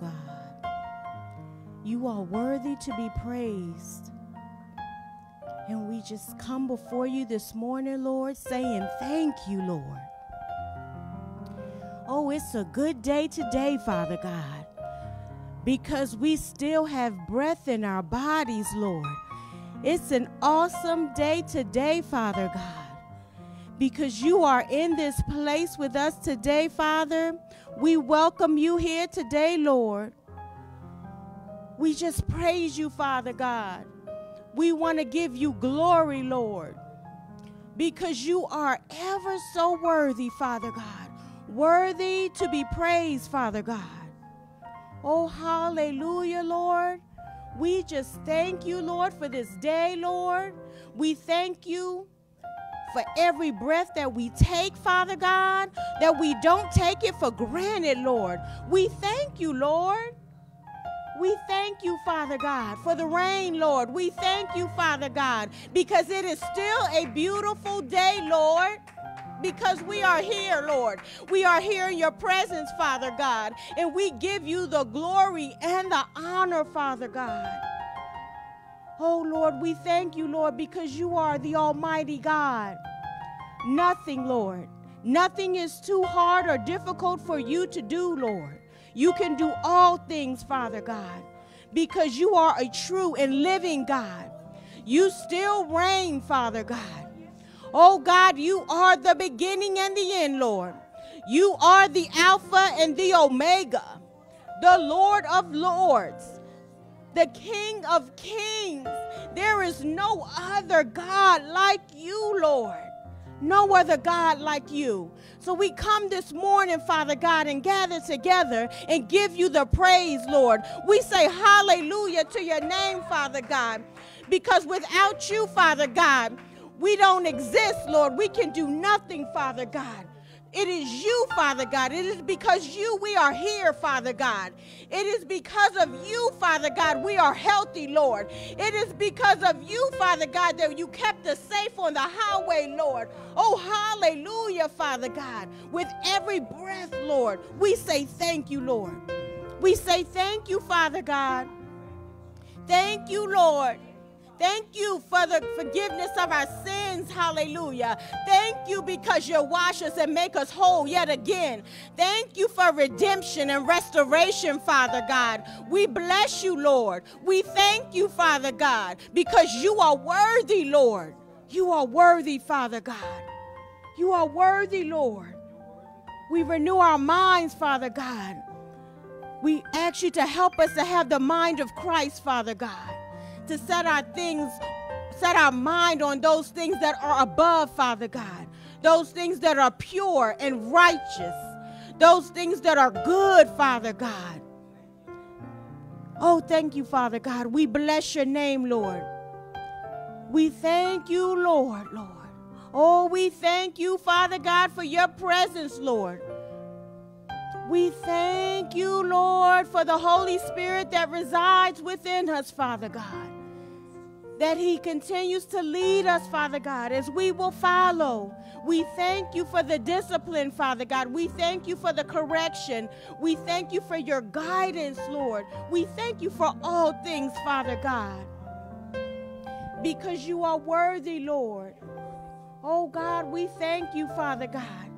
God. You are worthy to be praised. And we just come before you this morning, Lord, saying thank you, Lord. Oh, it's a good day today, Father God, because we still have breath in our bodies, Lord. It's an awesome day today, Father God because you are in this place with us today, Father. We welcome you here today, Lord. We just praise you, Father God. We want to give you glory, Lord, because you are ever so worthy, Father God. Worthy to be praised, Father God. Oh, hallelujah, Lord. We just thank you, Lord, for this day, Lord. We thank you for every breath that we take, Father God, that we don't take it for granted, Lord. We thank you, Lord. We thank you, Father God, for the rain, Lord. We thank you, Father God, because it is still a beautiful day, Lord. Because we are here, Lord. We are here in your presence, Father God. And we give you the glory and the honor, Father God. Oh, Lord, we thank you, Lord, because you are the Almighty God. Nothing, Lord. Nothing is too hard or difficult for you to do, Lord. You can do all things, Father God, because you are a true and living God. You still reign, Father God. Oh God, you are the beginning and the end, Lord. You are the Alpha and the Omega, the Lord of Lords the King of Kings. There is no other God like you, Lord. No other God like you. So we come this morning, Father God, and gather together and give you the praise, Lord. We say hallelujah to your name, Father God, because without you, Father God, we don't exist, Lord. We can do nothing, Father God. It is you, Father God. It is because you we are here, Father God. It is because of you, Father God, we are healthy, Lord. It is because of you, Father God, that you kept us safe on the highway, Lord. Oh, hallelujah, Father God. With every breath, Lord, we say thank you, Lord. We say thank you, Father God. Thank you, Lord. Thank you for the forgiveness of our sins. Hallelujah. Thank you because you wash us and make us whole yet again. Thank you for redemption and restoration, Father God. We bless you, Lord. We thank you, Father God, because you are worthy, Lord. You are worthy, Father God. You are worthy, Lord. We renew our minds, Father God. We ask you to help us to have the mind of Christ, Father God to set our things, set our mind on those things that are above, Father God, those things that are pure and righteous, those things that are good, Father God. Oh, thank you, Father God. We bless your name, Lord. We thank you, Lord, Lord. Oh, we thank you, Father God, for your presence, Lord. We thank you, Lord, for the Holy Spirit that resides within us, Father God that He continues to lead us, Father God, as we will follow. We thank you for the discipline, Father God. We thank you for the correction. We thank you for your guidance, Lord. We thank you for all things, Father God, because you are worthy, Lord. Oh God, we thank you, Father God,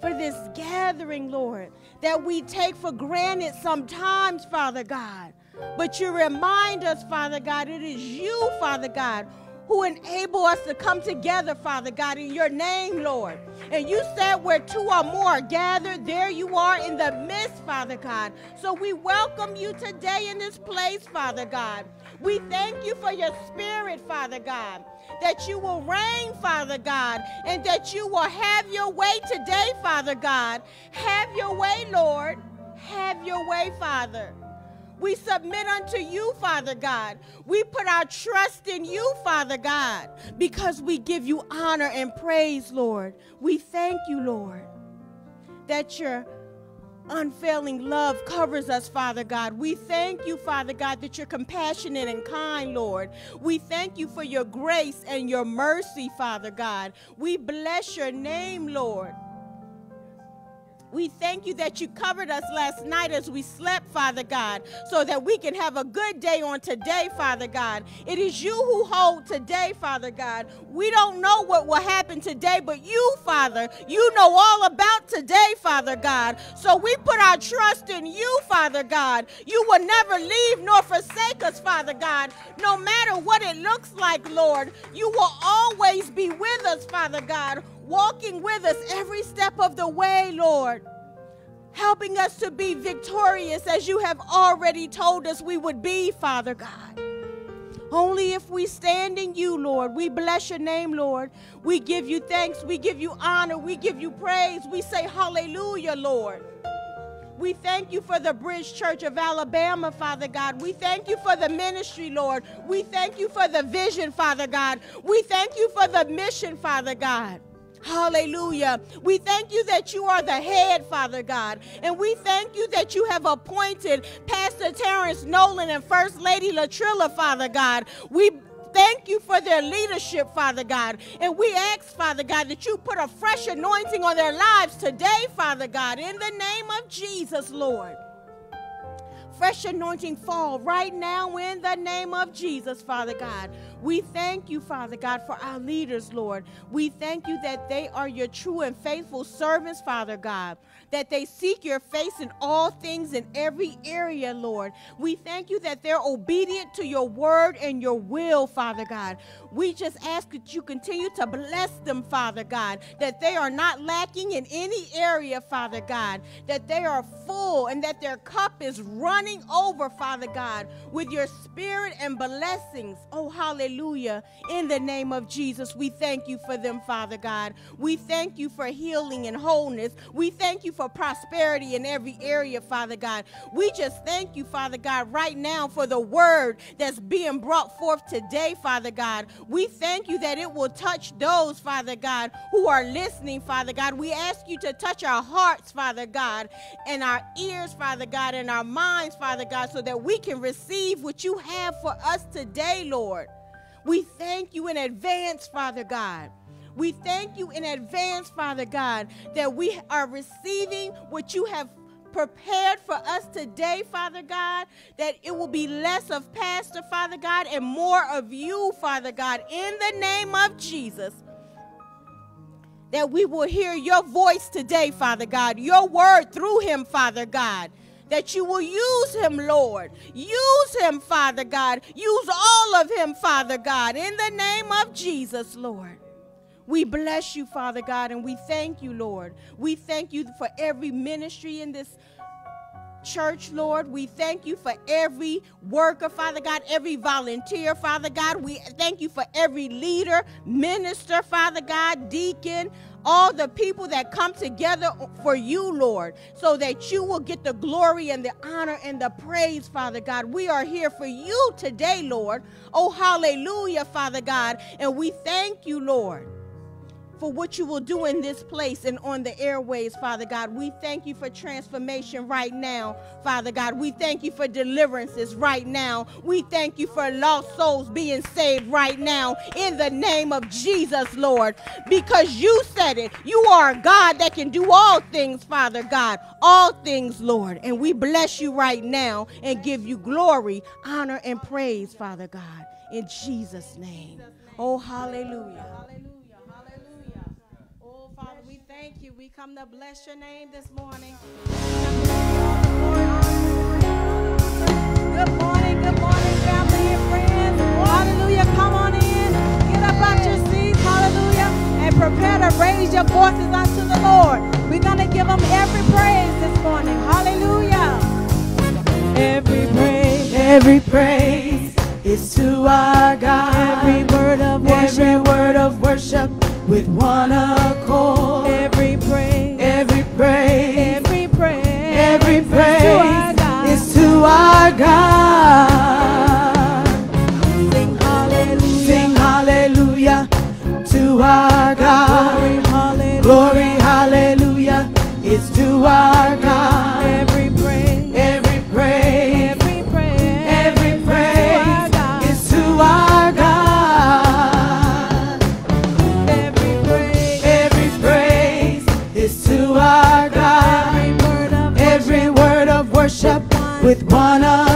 for this gathering, Lord, that we take for granted sometimes, Father God. But you remind us, Father God, it is you, Father God, who enable us to come together, Father God, in your name, Lord. And you said where two or more are gathered, there you are in the midst, Father God. So we welcome you today in this place, Father God. We thank you for your spirit, Father God, that you will reign, Father God, and that you will have your way today, Father God. Have your way, Lord. Have your way, Father. We submit unto you, Father God. We put our trust in you, Father God, because we give you honor and praise, Lord. We thank you, Lord, that your unfailing love covers us, Father God. We thank you, Father God, that you're compassionate and kind, Lord. We thank you for your grace and your mercy, Father God. We bless your name, Lord. We thank you that you covered us last night as we slept, Father God, so that we can have a good day on today, Father God. It is you who hold today, Father God. We don't know what will happen today, but you, Father, you know all about today, Father God. So we put our trust in you, Father God. You will never leave nor forsake us, Father God. No matter what it looks like, Lord, you will always be with us, Father God walking with us every step of the way, Lord. Helping us to be victorious as you have already told us we would be, Father God. Only if we stand in you, Lord. We bless your name, Lord. We give you thanks. We give you honor. We give you praise. We say hallelujah, Lord. We thank you for the Bridge Church of Alabama, Father God. We thank you for the ministry, Lord. We thank you for the vision, Father God. We thank you for the mission, Father God. Hallelujah. We thank you that you are the head, Father God. And we thank you that you have appointed Pastor Terrence Nolan and First Lady Latrilla, Father God. We thank you for their leadership, Father God. And we ask, Father God, that you put a fresh anointing on their lives today, Father God, in the name of Jesus, Lord fresh anointing fall right now in the name of Jesus, Father God. We thank you, Father God, for our leaders, Lord. We thank you that they are your true and faithful servants, Father God that they seek your face in all things in every area, Lord. We thank you that they're obedient to your word and your will, Father God. We just ask that you continue to bless them, Father God, that they are not lacking in any area, Father God, that they are full and that their cup is running over, Father God, with your spirit and blessings. Oh, hallelujah. In the name of Jesus, we thank you for them, Father God. We thank you for healing and wholeness. We thank you for prosperity in every area, Father God. We just thank you, Father God, right now for the word that's being brought forth today, Father God. We thank you that it will touch those, Father God, who are listening, Father God. We ask you to touch our hearts, Father God, and our ears, Father God, and our minds, Father God, so that we can receive what you have for us today, Lord. We thank you in advance, Father God. We thank you in advance, Father God, that we are receiving what you have prepared for us today, Father God, that it will be less of Pastor, Father God, and more of you, Father God, in the name of Jesus. That we will hear your voice today, Father God, your word through him, Father God. That you will use him, Lord. Use him, Father God. Use all of him, Father God, in the name of Jesus, Lord. We bless you, Father God, and we thank you, Lord. We thank you for every ministry in this church, Lord. We thank you for every worker, Father God, every volunteer, Father God. We thank you for every leader, minister, Father God, deacon, all the people that come together for you, Lord, so that you will get the glory and the honor and the praise, Father God. We are here for you today, Lord. Oh, hallelujah, Father God. And we thank you, Lord for what you will do in this place and on the airways, Father God. We thank you for transformation right now, Father God. We thank you for deliverances right now. We thank you for lost souls being saved right now in the name of Jesus, Lord, because you said it. You are a God that can do all things, Father God, all things, Lord. And we bless you right now and give you glory, honor, and praise, Father God, in Jesus' name. Oh, hallelujah. Come to bless your name this morning. Good morning, good morning, family and friends. Hallelujah. Come on in. Get up out your seats. Hallelujah. And prepare to raise your voices unto the Lord. We're going to give him every praise this morning. Hallelujah. Every praise, every praise is to our God. Every word of worship, every word of worship with one accord. Every praise, every praise, every praise, every praise is to our God. Sing hallelujah, sing hallelujah to our God. Glory, hallelujah, Glory, hallelujah is to our God. With one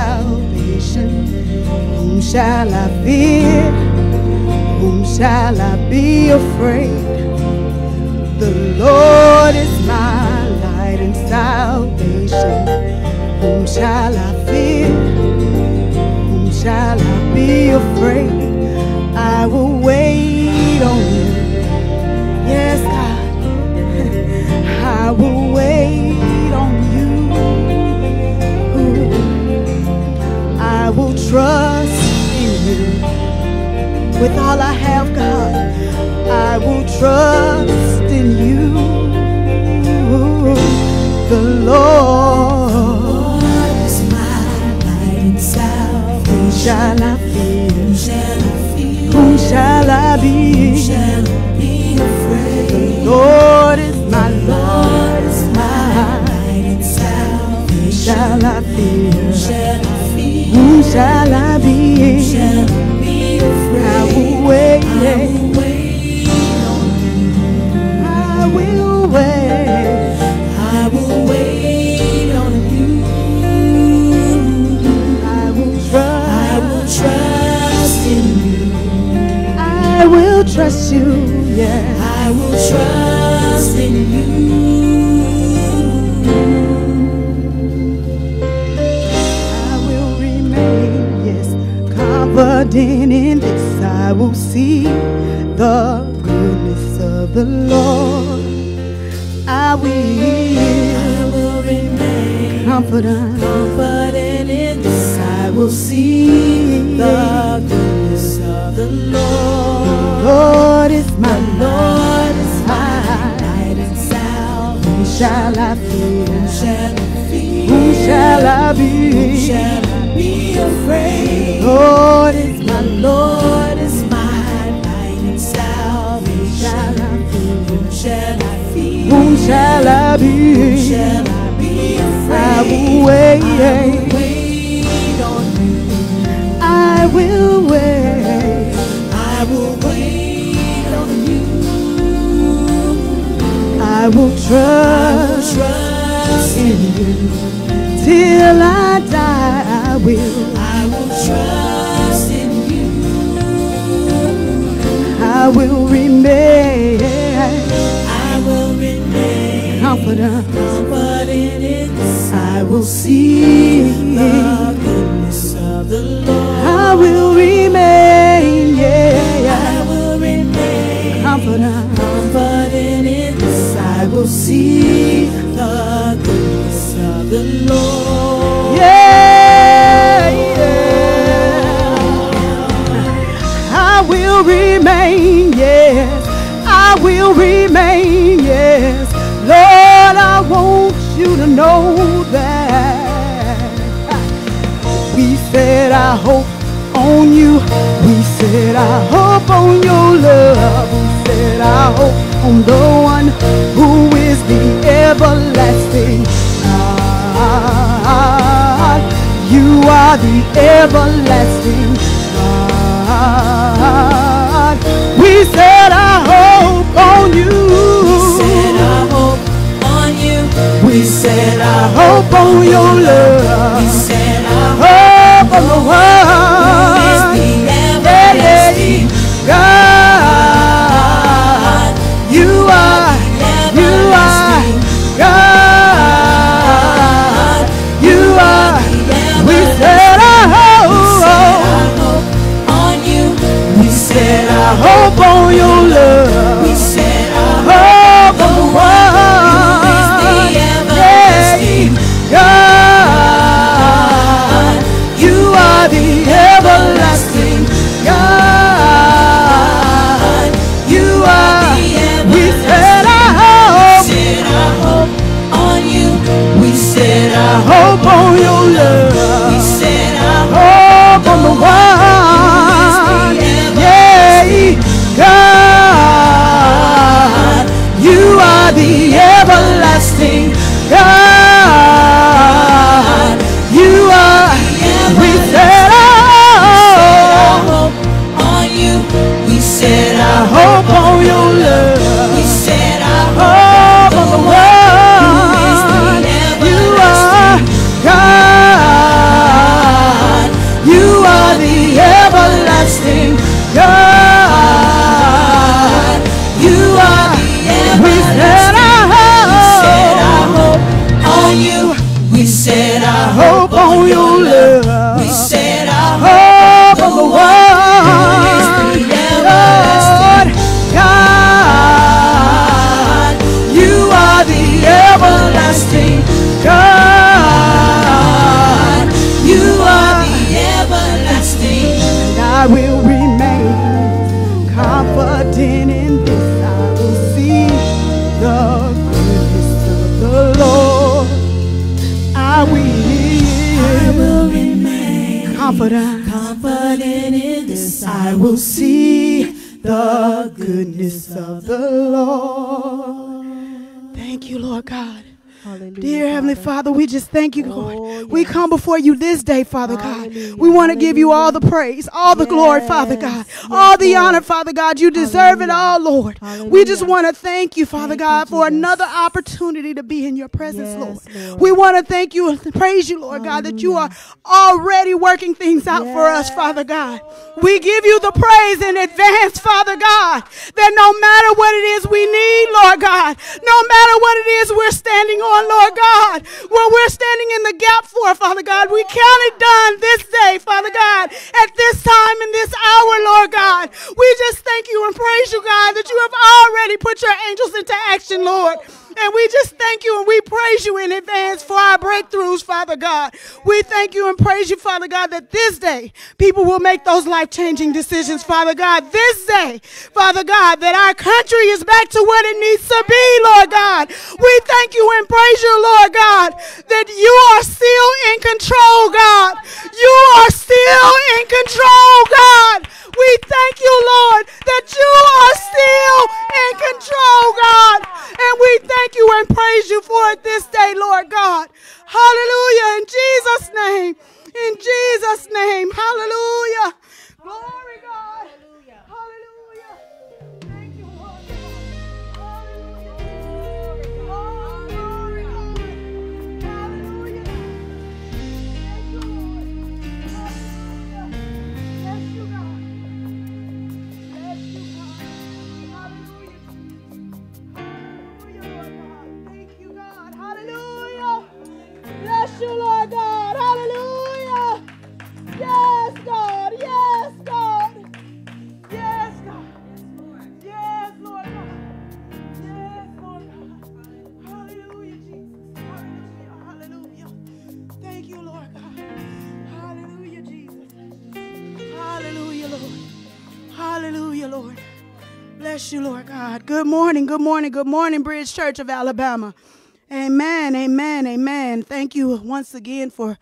salvation. Whom shall I fear? Whom shall I be afraid? The Lord is my light and salvation. Whom shall I fear? Whom shall I be afraid? I will wait on you. Yes, God, I will wait. trust in you with all I have, God. I will trust in you, the Lord. Is my light and salvation. Shall Shall I fear? Whom shall I be? Shall be afraid? The Lord is my Lord. Is my light and salvation. Shall I fear? Shall I be? I afraid? I will wait. I will wait. On you. I will trust in you. I will trust you. Yeah. I will trust confident in this. I will see the goodness of the Lord. I will I will remain confident. confident in this. I will see the goodness of the Lord. Lord is my The Lord is my Lord. light and salvation. Whom shall I fear? Shall I fear? Whom shall I be? Shall I be afraid? Lord The my Lord is my light and salvation. Shall I? Whom shall I fear? Whom shall I be? Shall I be afraid? I will wait. I will wait on you. I will wait. I will wait on you. I will I will trust trust in you till I die. I will. Will remain I will remain confident. confident in. I will see. I hope on you. We said I hope on your love. We said I hope on the one who is the everlasting God. You are the everlasting God. We said I hope on you. Said I hope on you. We said I hope on your We love. Said I your love. said I Hope on the one. Yeah, God. You are the everlasting God. You are. We said I hope. on you. We said I I hope on your love. Father, we just thank you, Lord. Oh, We come before you this day, Father God. We want to give you all the praise, all the glory, Father God, yes, all the Lord. honor, Father God. You deserve it all, Lord. We just want to thank you, Father Thank you, God, for another opportunity to be in your presence, Yes, Lord. Lord. We want to thank you and praise you, Lord God, that you are already working things out for us, Father God. We give you the praise in advance, Father God, that no matter what it is we need, Lord God, no matter what it is we're standing on, Lord God, what we're standing in the gap for, Father God, we count it done this day, Father God, at this time and this hour, Lord God. We just thank you and praise you, God, that you have already put your angels into action, Lord. And we just thank you and we praise you in advance for our breakthroughs, Father God. We thank you and praise you, Father God, that this day people will make those life changing decisions, Father God. This day, Father God, that our country is back to what it needs to be, Lord God. We thank you and praise you, Lord God, that you are still in control, God. You are still in control, God. We thank you, Lord, that you are still in control, God. And we thank you and praise you for it this day, Lord God. Hallelujah. In Jesus' name. In Jesus' name. Hallelujah. Glory, You, Lord God. Hallelujah. Yes, God. Yes, God. Yes, God. Yes, Lord God. Yes, Lord God. Hallelujah, Jesus. Hallelujah. Hallelujah. Thank you, Lord God. Hallelujah, Jesus. Hallelujah, Lord. Hallelujah, Lord. Bless you, Lord God. Good morning, good morning, good morning, Bridge Church of Alabama. Amen, amen, amen. Thank you once again for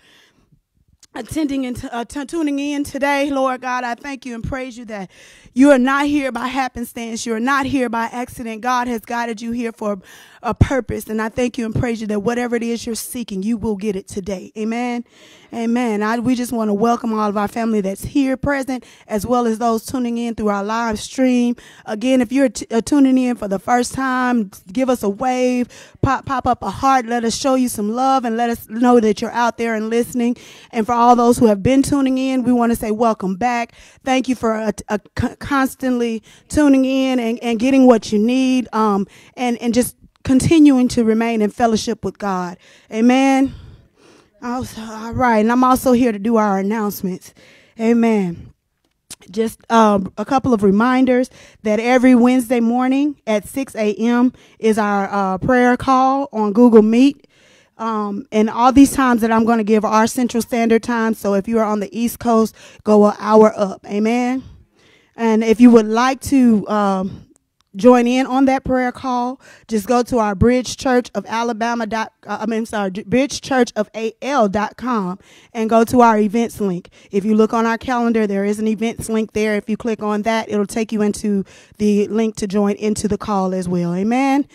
attending and uh, tuning in today, Lord God. I thank you and praise you that you are not here by happenstance. You are not here by accident. God has guided you here for a purpose. And I thank you and praise you that whatever it is you're seeking, you will get it today. Amen. Amen. I, we just want to welcome all of our family that's here present, as well as those tuning in through our live stream. Again, if you're uh, tuning in for the first time, give us a wave, pop, pop up a heart. Let us show you some love and let us know that you're out there and listening. And for all those who have been tuning in, we want to say welcome back. Thank you for a, uh, c- constantly tuning in and, and getting what you need um, and, and just continuing to remain in fellowship with God. Amen. Also, all right, and I'm also here to do our announcements. Amen. Just um, a couple of reminders that every Wednesday morning at 6 a.m. is our uh, prayer call on Google Meet. Um, and all these times that I'm going to give are Central Standard Time. So if you are on the East Coast, go an hour up. Amen. And if you would like to um, join in on that prayer call, just go to our Bridge Church of Alabama dot, uh, I mean, sorry, Bridge Church of AL dot com and go to our events link. If you look on our calendar, there is an events link there. If you click on that, it'll take you into the link to join into the call as well. Amen.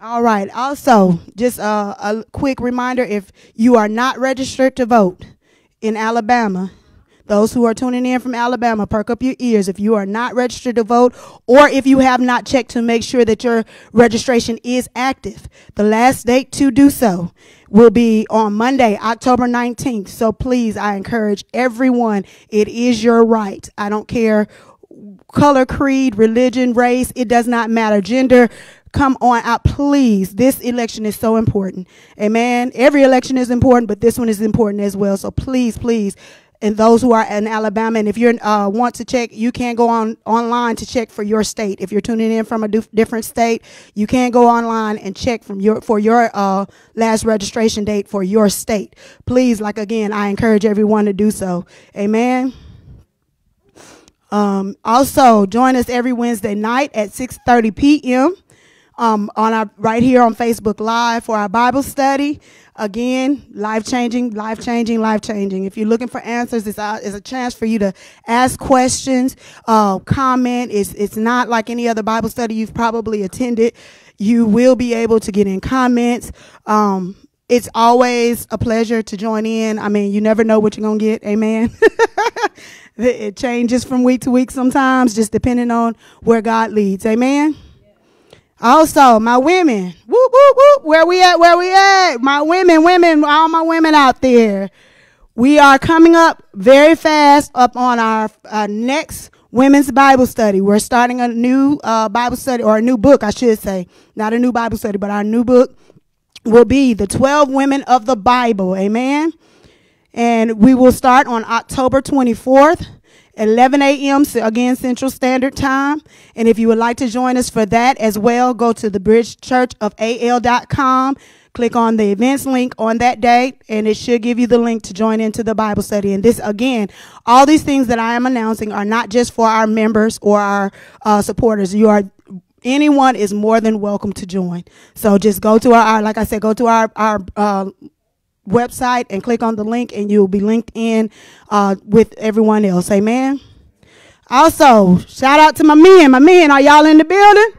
All right. Also, just uh, a quick reminder if you are not registered to vote in Alabama, those who are tuning in from Alabama, perk up your ears. If you are not registered to vote, or if you have not checked to make sure that your registration is active, the last date to do so will be on Monday, October 19th. So please, I encourage everyone, it is your right. I don't care color, creed, religion, race, it does not matter. Gender, come on out, please. This election is so important. Amen. Every election is important, but this one is important as well. So please, please. And those who are in Alabama, and if you uh, want to check, you can go on online to check for your state. If you're tuning in from a dif- different state, you can go online and check from your for your uh, last registration date for your state. Please, like again, I encourage everyone to do so. Amen. Um, also, join us every Wednesday night at 6:30 p.m. Um, on our right here on Facebook Live for our Bible study. Again, life changing, life changing, life changing. If you're looking for answers, it's a, it's a chance for you to ask questions, uh, comment. It's, it's not like any other Bible study you've probably attended. You will be able to get in comments. Um, it's always a pleasure to join in. I mean, you never know what you're going to get. Amen. it changes from week to week sometimes, just depending on where God leads. Amen. Also, my women, whoop, whoop, where we at, where we at? My women, women, all my women out there. We are coming up very fast up on our next women's Bible study. We're starting a new uh, Bible study, or a new book, I should say. Not a new Bible study, but our new book will be the 12 women of the Bible. Amen. And we will start on October 24th. 11 a.m. again Central Standard Time. And if you would like to join us for that as well, go to the Bridge Church of AL.com. Click on the events link on that day, and it should give you the link to join into the Bible study. And this, again, all these things that I am announcing are not just for our members or our uh, supporters. You are anyone is more than welcome to join. So just go to our, our like I said, go to our our uh, website and click on the link, and you'll be linked in uh, with everyone else. Amen. Also, shout out to my men. My men, are y'all in the building?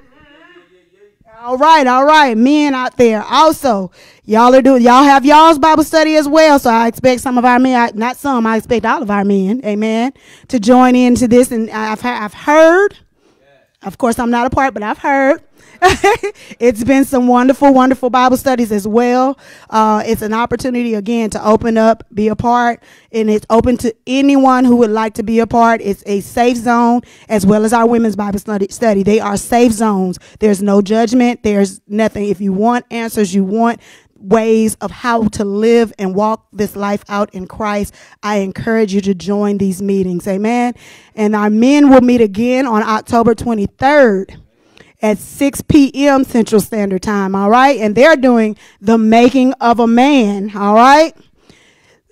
All right, all right, men out there. Also, y'all are doing y'all have y'all's Bible study as well. So I expect some of our men, not some, I expect all of our men, amen, to join into this. And I've I've heard, of course, I'm not a part, but I've heard it's been some wonderful, wonderful Bible studies as well. Uh, it's an opportunity again to open up, be a part, and it's open to anyone who would like to be a part. It's a safe zone as well as our women's Bible study. They are safe zones. There's no judgment. There's nothing. If you want answers, you want ways of how to live and walk this life out in Christ, I encourage you to join these meetings. Amen. And our men will meet again on October 23rd at 6 p.m. Central Standard Time, all right? And they're doing the making of a man, all right?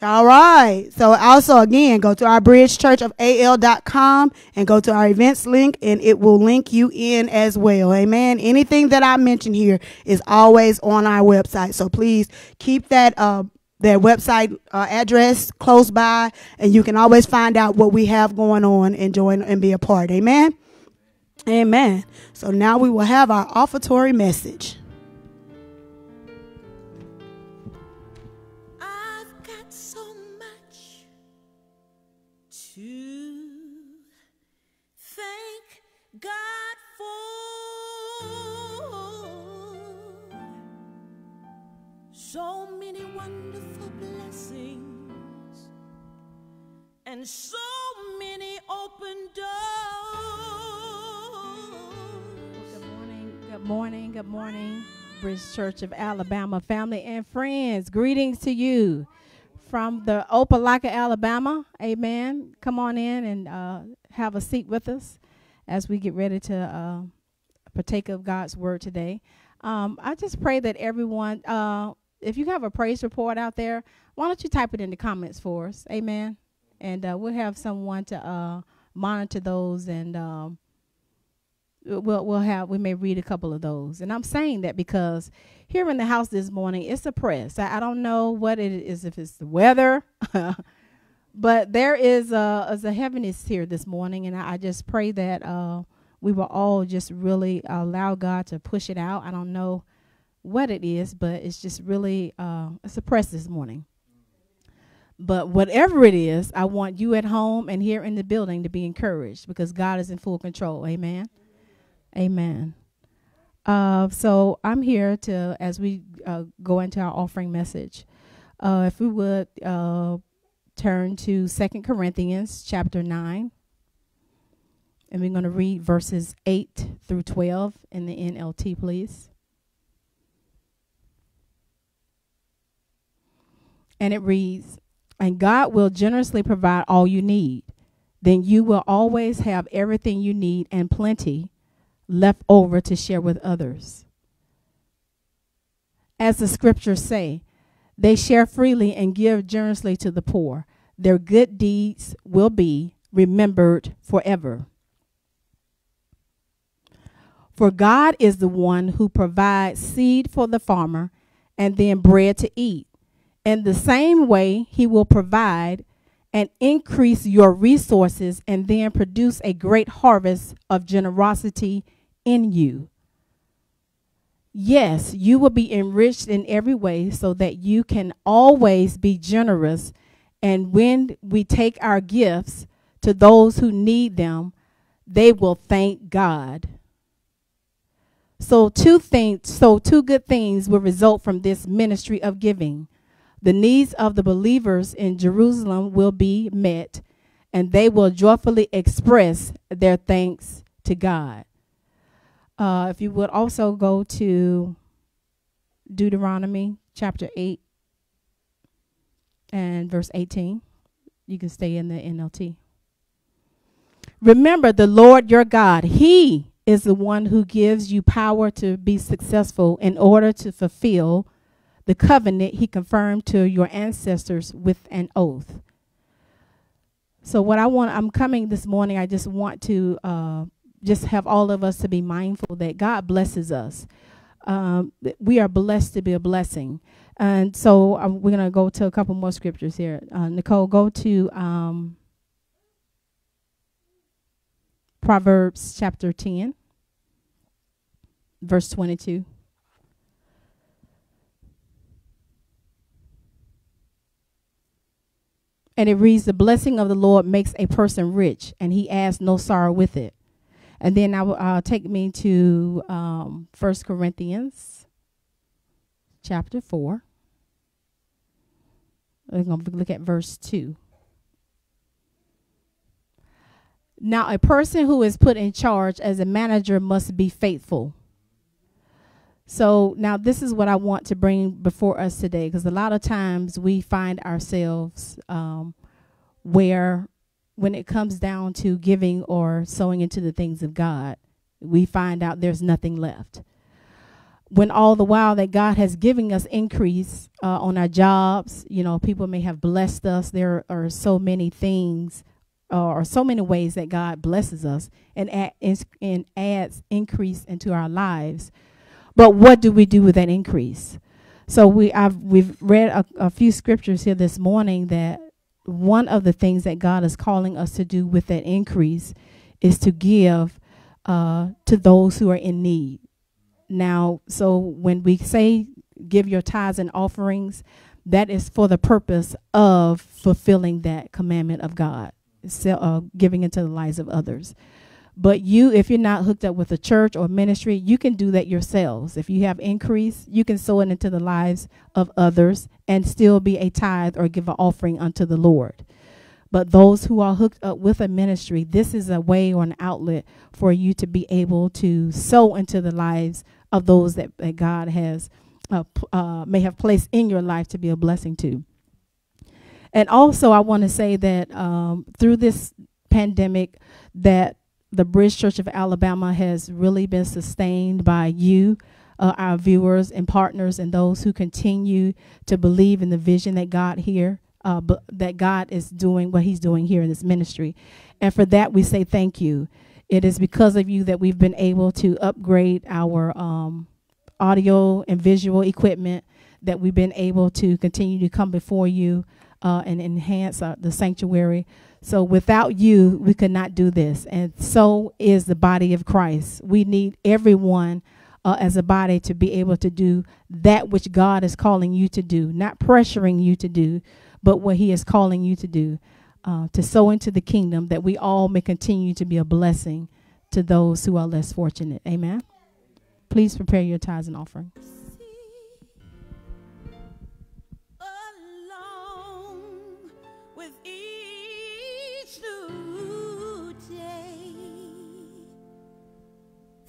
All right. So also again, go to our bridge church of al.com and go to our events link and it will link you in as well. Amen. Anything that I mention here is always on our website. So please keep that uh website uh, address close by and you can always find out what we have going on and join and be a part. Amen. Amen. So now we will have our offertory message. I've got so much to thank God for. So many wonderful blessings and so morning, good morning, good morning, Bridge Church of Alabama family and friends. Greetings to you from the Opelika, Alabama. Amen. Come on in and uh, have a seat with us as we get ready to uh, partake of God's word today. Um, I just pray that everyone, uh, if you have a praise report out there, why don't you type it in the comments for us? Amen. And uh, we'll have someone to uh, monitor those and. Um, we'll we'll have we may read a couple of those. And I'm saying that because here in the house this morning it's suppressed. I, I don't know what it is if it's the weather, but there is a, is a heaviness here this morning, and I, I just pray that uh, we will all just really allow God to push it out. I don't know what it is, but it's just really uh, suppressed this morning. But whatever it is, I want you at home and here in the building to be encouraged because God is in full control. Amen. Amen. Uh, so I'm here to, as we uh, go into our offering message, uh, if we would uh, turn to Second Corinthians chapter 9. And we're going to read verses 8 through 12 in the NLT, please. And it reads, And God will generously provide all you need. Then you will always have everything you need and plenty left over to share with others. As the scriptures say, they share freely and give generously to the poor. Their good deeds will be remembered forever. For God is the one who provides seed for the farmer and then bread to eat. In the same way, He will provide and increase your resources and then produce a great harvest of generosity in you. Yes, you will be enriched in every way so that you can always be generous. And when we take our gifts to those who need them, they will thank God. So two things, so two good things will result from this ministry of giving. The needs of the believers in Jerusalem will be met, and they will joyfully express their thanks to God. Uh, if you would also go to Deuteronomy chapter 8 and verse 18, you can stay in the NLT. Remember the Lord your God, He is the one who gives you power to be successful in order to fulfill the covenant He confirmed to your ancestors with an oath. So, what I want, I'm coming this morning, I just want to uh, just have all of us to be mindful that God blesses us. Um, we are blessed to be a blessing. And so um, we're going to go to a couple more scriptures here. Uh, Nicole, go to um, Proverbs chapter 10, verse 22. And it reads, The blessing of the Lord makes a person rich, and he adds no sorrow with it. And then I will uh, take me to um, 1 Corinthians chapter 4. We're going to look at verse 2. Now, a person who is put in charge as a manager must be faithful. So, now this is what I want to bring before us today because a lot of times we find ourselves um, where when it comes down to giving or sowing into the things of God, we find out there's nothing left. When all the while that God has given us increase uh, on our jobs, you know, people may have blessed us. There are so many things uh, or so many ways that God blesses us and, add, and adds increase into our lives. But what do we do with that increase? So we I've we've read a, a few scriptures here this morning that one of the things that God is calling us to do with that increase is to give uh, to those who are in need. Now, so when we say give your tithes and offerings, that is for the purpose of fulfilling that commandment of God, so, uh, giving into the lives of others. But you, if you're not hooked up with a church or ministry, you can do that yourselves. If you have increase, you can sow it into the lives of others and still be a tithe or give an offering unto the Lord. But those who are hooked up with a ministry, this is a way or an outlet for you to be able to sow into the lives of those that, that God has uh, uh, may have placed in your life to be a blessing to. And also, I want to say that um, through this pandemic, that the Bridge Church of Alabama has really been sustained by you, uh, our viewers and partners, and those who continue to believe in the vision that God here, uh, that God is doing what He's doing here in this ministry. And for that, we say thank you. It is because of you that we've been able to upgrade our um, audio and visual equipment, that we've been able to continue to come before you uh, and enhance uh, the sanctuary. So without you, we could not do this. And so is the body of Christ. We need everyone uh, as a body to be able to do that which God is calling you to do, not pressuring you to do, but what He is calling you to do, uh, to sow into the kingdom that we all may continue to be a blessing to those who are less fortunate. Amen. Please prepare your tithes and offering.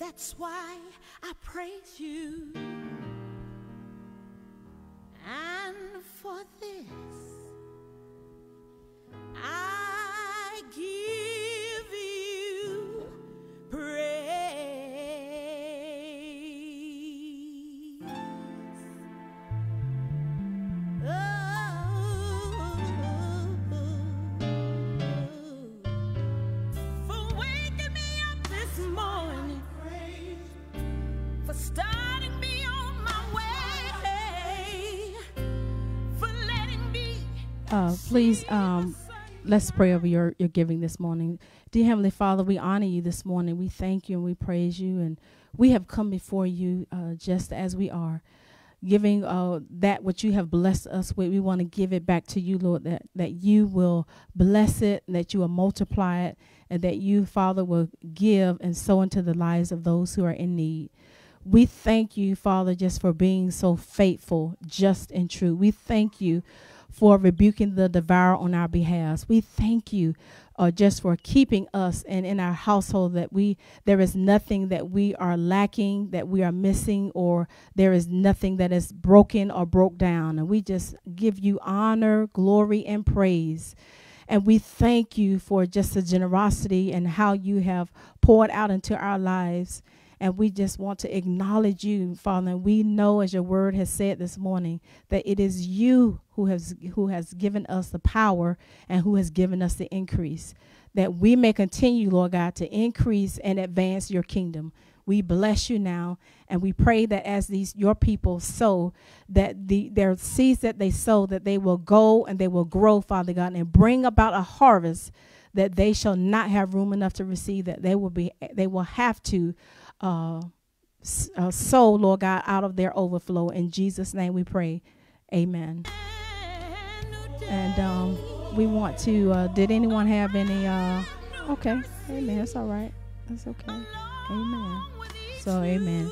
That's why I praise you. And for this, I give Uh, please, um, let's pray over your, your giving this morning. Dear Heavenly Father, we honor you this morning. We thank you and we praise you. And we have come before you uh, just as we are, giving uh, that what you have blessed us with. We want to give it back to you, Lord, that, that you will bless it, that you will multiply it, and that you, Father, will give and sow into the lives of those who are in need. We thank you, Father, just for being so faithful, just, and true. We thank you for rebuking the devourer on our behalf. We thank you uh, just for keeping us and in our household that we there is nothing that we are lacking, that we are missing, or there is nothing that is broken or broke down. And we just give you honor, glory, and praise. And we thank you for just the generosity and how you have poured out into our lives. And we just want to acknowledge you, Father. And we know, as your word has said this morning, that it is you who has who has given us the power and who has given us the increase. That we may continue, Lord God, to increase and advance your kingdom. We bless you now, and we pray that as these your people sow, that the their seeds that they sow, that they will go and they will grow, Father God, and bring about a harvest that they shall not have room enough to receive. That they will be they will have to uh, uh, sow, Lord God, out of their overflow. In Jesus' name we pray. Amen. And um, we want to, uh, did anyone have any? Uh, okay. Amen. That's all right. That's okay. Amen. So, amen.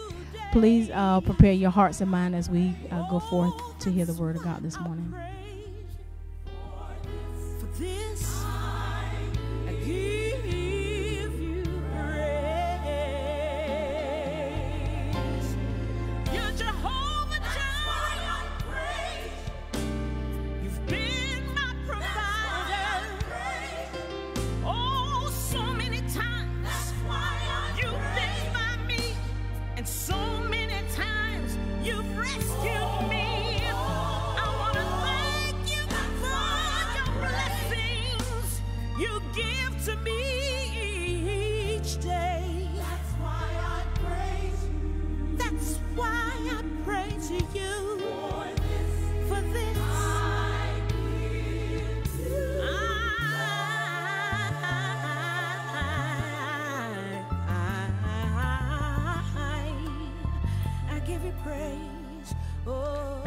Please uh, prepare your hearts and mind as we uh, go forth to hear the word of God this morning.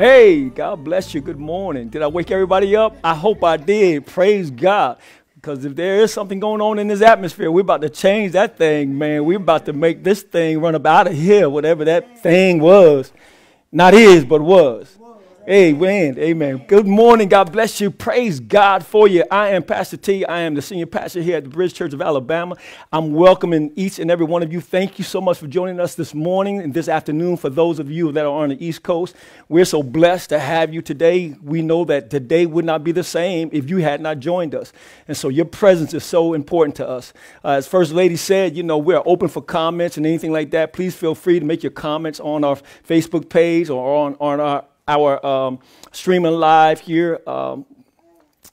Hey, God bless you. Good morning. Did I wake everybody up? I hope I did. Praise God. Because if there is something going on in this atmosphere, we're about to change that thing, man. We're about to make this thing run up out of here, whatever that thing was. Not is, but was. Amen. Amen. Good morning. God bless you. Praise God for you. I am Pastor T. I am the senior pastor here at the Bridge Church of Alabama. I'm welcoming each and every one of you. Thank you so much for joining us this morning and this afternoon. For those of you that are on the East Coast, we're so blessed to have you today. We know that today would not be the same if you had not joined us. And so your presence is so important to us. Uh, as First Lady said, you know, we're open for comments and anything like that. Please feel free to make your comments on our Facebook page or on, on our our um, streaming live here. Um,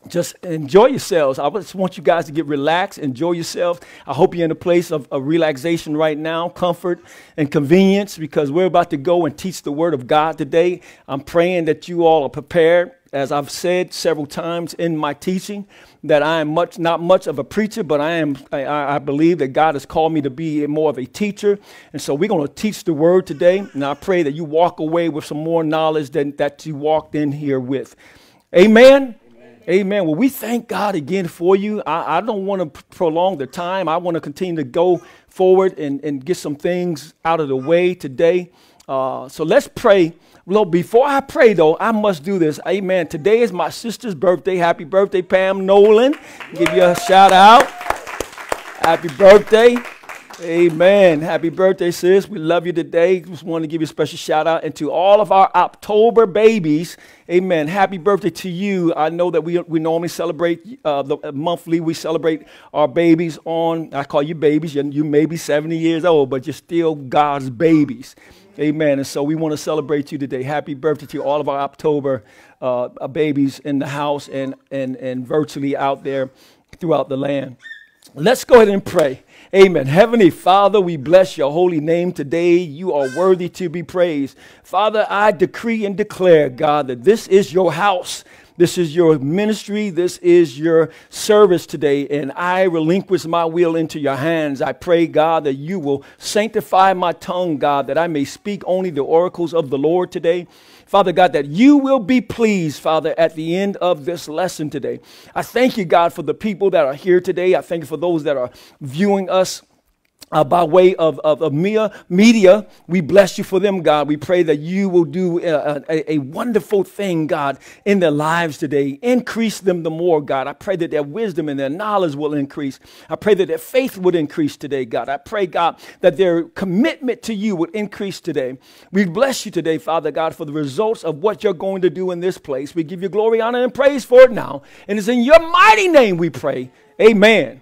just enjoy yourselves. I just want you guys to get relaxed, enjoy yourselves. I hope you're in a place of, of, relaxation right now, comfort and convenience, because we're about to go and teach the Word of God today. I'm praying that you all are prepared. As I've said several times in my teaching, that I am much not much of a preacher, but I am I, I believe that God has called me to be more of a teacher. And so we're going to teach the word today. And I pray that you walk away with some more knowledge than that you walked in here with. Amen. Amen. Well, we thank God again for you. I, I don't want to prolong the time. I want to continue to go forward and, and get some things out of the way today. Uh, so let's pray. Lord, before I pray, though, I must do this. Amen. Today is my sister's birthday. Happy birthday, Pam Nolan. Give you a shout out. Happy birthday. Amen. Happy birthday, sis. We love you today. Just want to give you a special shout out. And to all of our October babies, amen. Happy birthday to you. I know that we, we normally celebrate uh, the, uh, monthly, we celebrate our babies on, I call you babies. You, you may be 70 years old, but you're still God's babies. Amen. And so we want to celebrate you today. Happy birthday to you, all of our October uh, babies in the house and, and, and virtually out there throughout the land. Let's go ahead and pray. Amen. Heavenly Father, we bless your holy name today. You are worthy to be praised. Father, I decree and declare, God, that this is your house. This is your ministry. This is your service today. And I relinquish my will into your hands. I pray, God, that you will sanctify my tongue, God, that I may speak only the oracles of the Lord today. Father God, that you will be pleased, Father, at the end of this lesson today. I thank you, God, for the people that are here today. I thank you for those that are viewing us uh, by way of, of, of uh, media. We bless you for them, God. We pray that you will do a, a, a, wonderful thing, God, in their lives today. Increase them the more, God. I pray that their wisdom and their knowledge will increase. I pray that their faith would increase today, God. I pray, God, that their commitment to you would increase today. We bless you today, Father God, for the results of what you're going to do in this place. We give you glory, honor, and praise for it now. And it's in your mighty name we pray. Amen.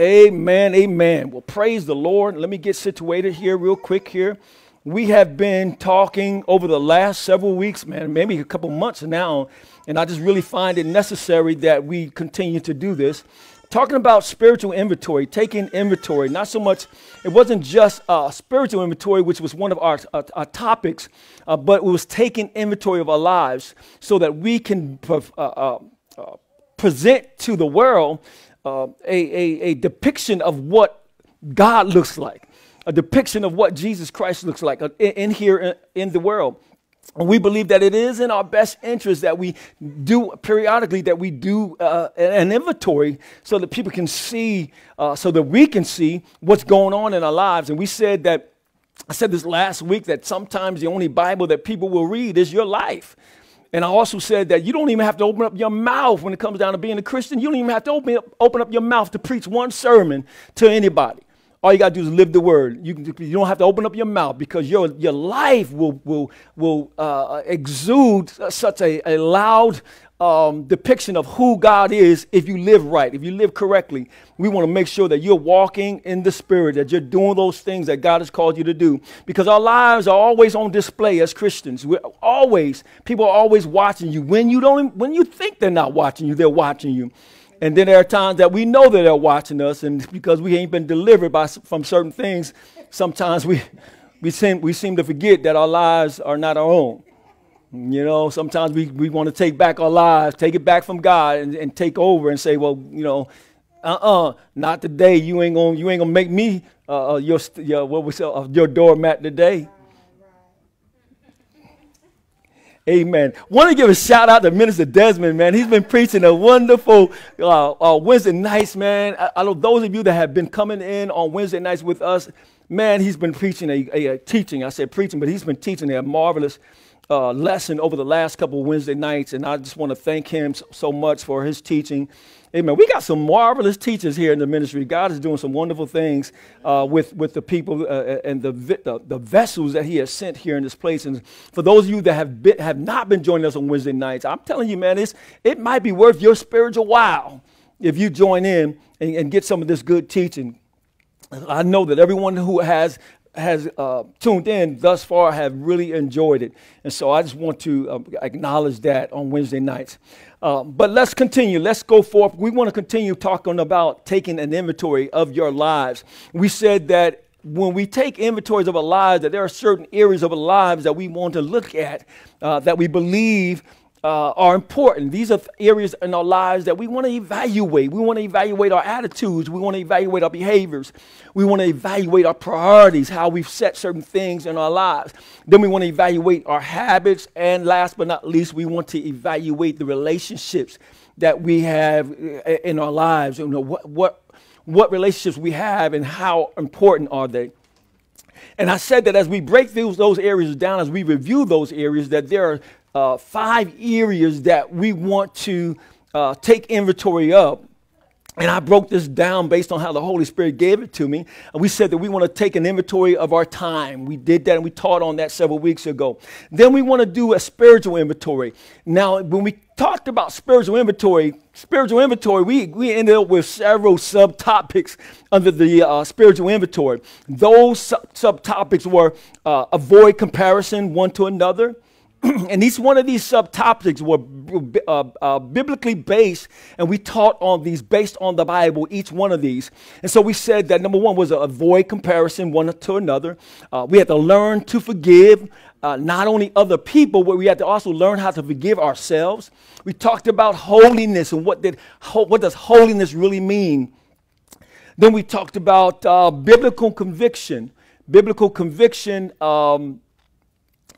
Amen. Amen. Well, praise the Lord. Let me get situated here real quick here. We have been talking over the last several weeks, man, maybe a couple months now, and I just really find it necessary that we continue to do this. Talking about spiritual inventory, taking inventory, not so much, it wasn't just uh, spiritual inventory, which was one of our, uh, our topics, uh, but it was taking inventory of our lives so that we can uh, uh, uh, present to the world uh, a, a, a depiction of what God looks like, a depiction of what Jesus Christ looks like uh, in, in here in, in the world. And we believe that it is in our best interest that we do periodically that we do uh, an inventory so that people can see, uh, so that we can see what's going on in our lives. And we said that I said this last week that sometimes the only Bible that people will read is your life. And I also said that you don't even have to open up your mouth when it comes down to being a Christian. You don't even have to open up, open up your mouth to preach one sermon to anybody. All you got to do is live the word. You, you don't have to open up your mouth because your, your life will, will, will uh, exude such a, a loud um, depiction of who God is if you live right, if you live correctly. We want to make sure that you're walking in the Spirit, that you're doing those things that God has called you to do. Because our lives are always on display as Christians. We're always, people are always watching you. When you don't, when you think they're not watching you, they're watching you. And then there are times that we know that they're watching us, and because we ain't been delivered by, from certain things, sometimes we, we, seem, we seem to forget that our lives are not our own. You know, sometimes we, we want to take back our lives, take it back from God and, and take over and say, well, you know, uh-uh, not today. You ain't gonna you ain't gonna make me uh, uh your, your what we say uh, your doormat today. Amen. Want to give a shout out to Minister Desmond, man. He's been preaching a wonderful uh, uh, Wednesday nights, man. I, I, know those of you that have been coming in on Wednesday nights with us, man. He's been preaching a, a, a teaching. I said preaching, but he's been teaching a marvelous uh, lesson over the last couple Wednesday nights, and I just want to thank him so, so, much for his teaching. Amen. We got some marvelous teachers here in the ministry. God is doing some wonderful things uh, with, with the people uh, uh and the, the, the, vessels that He has sent here in this place. And for those of you that have, been, have not been joining us on Wednesday nights, I'm telling you, man, it's, it might be worth your spiritual while if you join in and, and get some of this good teaching. I know that everyone who has has uh, tuned in thus far have really enjoyed it. And so I just want to uh, acknowledge that on Wednesday nights. Uh, but let's continue. Let's go forth. We want to continue talking about taking an inventory of your lives. We said that when we take inventories of our lives, that there are certain areas of our lives that we want to look at, uh, that we believe uh, are important. These are areas in our lives that we want to evaluate. We want to evaluate our attitudes. We want to evaluate our behaviors. We want to evaluate our priorities, how we've set certain things in our lives. Then we want to evaluate our habits. And last but not least, we want to evaluate the relationships that we have uh, in our lives. You know, what, what, what relationships we have and how important are they? And I said that as we break those, those areas down, as we review those areas, that there are uh, five areas that we want to uh, take inventory of. And I broke this down based on how the Holy Spirit gave it to me. And we said that we want to take an inventory of our time. We did that and we taught on that several weeks ago. Then we want to do a spiritual inventory. Now, when we talked about spiritual inventory, spiritual inventory, we, we ended up with several subtopics under the uh, spiritual inventory. Those sub- subtopics were uh, avoid comparison one to another and each one of these subtopics were uh, uh, biblically based, and we taught on these based on the Bible, each one of these. And so we said that number one was avoid comparison one to another. Uh, we had to learn to forgive. uh, not only other people, but we had to also learn how to forgive ourselves. We talked about holiness and what did what does holiness really mean. Then we talked about uh, biblical conviction. Biblical conviction um,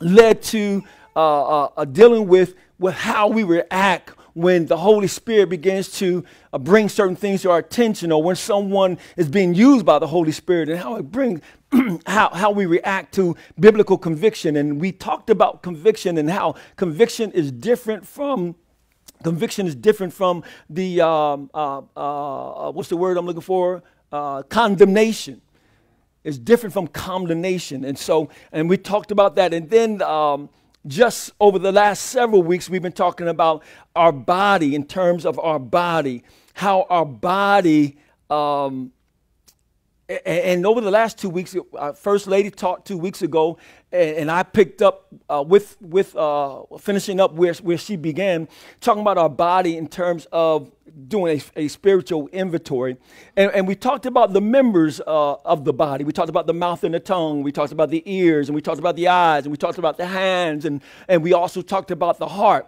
led to uh, uh, dealing with, with how we react when the Holy Spirit begins to uh, bring certain things to our attention, or when someone is being used by the Holy Spirit, and how it brings how, how we react to biblical conviction. And we talked about conviction and how conviction is different from conviction is different from the um, uh, uh, what's the word I'm looking for? Uh, condemnation. It's different from condemnation, and so and we talked about that, and then. Um, just over the last several weeks, we've been talking about our body in terms of our body, how our body um, and, over the last two weeks, uh, First Lady talked two weeks ago, and, and I picked up uh, with with uh, finishing up where where she began, talking about our body in terms of doing a, a spiritual inventory, and, and, we talked about the members uh, of the body. We talked about the mouth and the tongue. We talked about the ears, and we talked about the eyes, and we talked about the hands, and and we also talked about the heart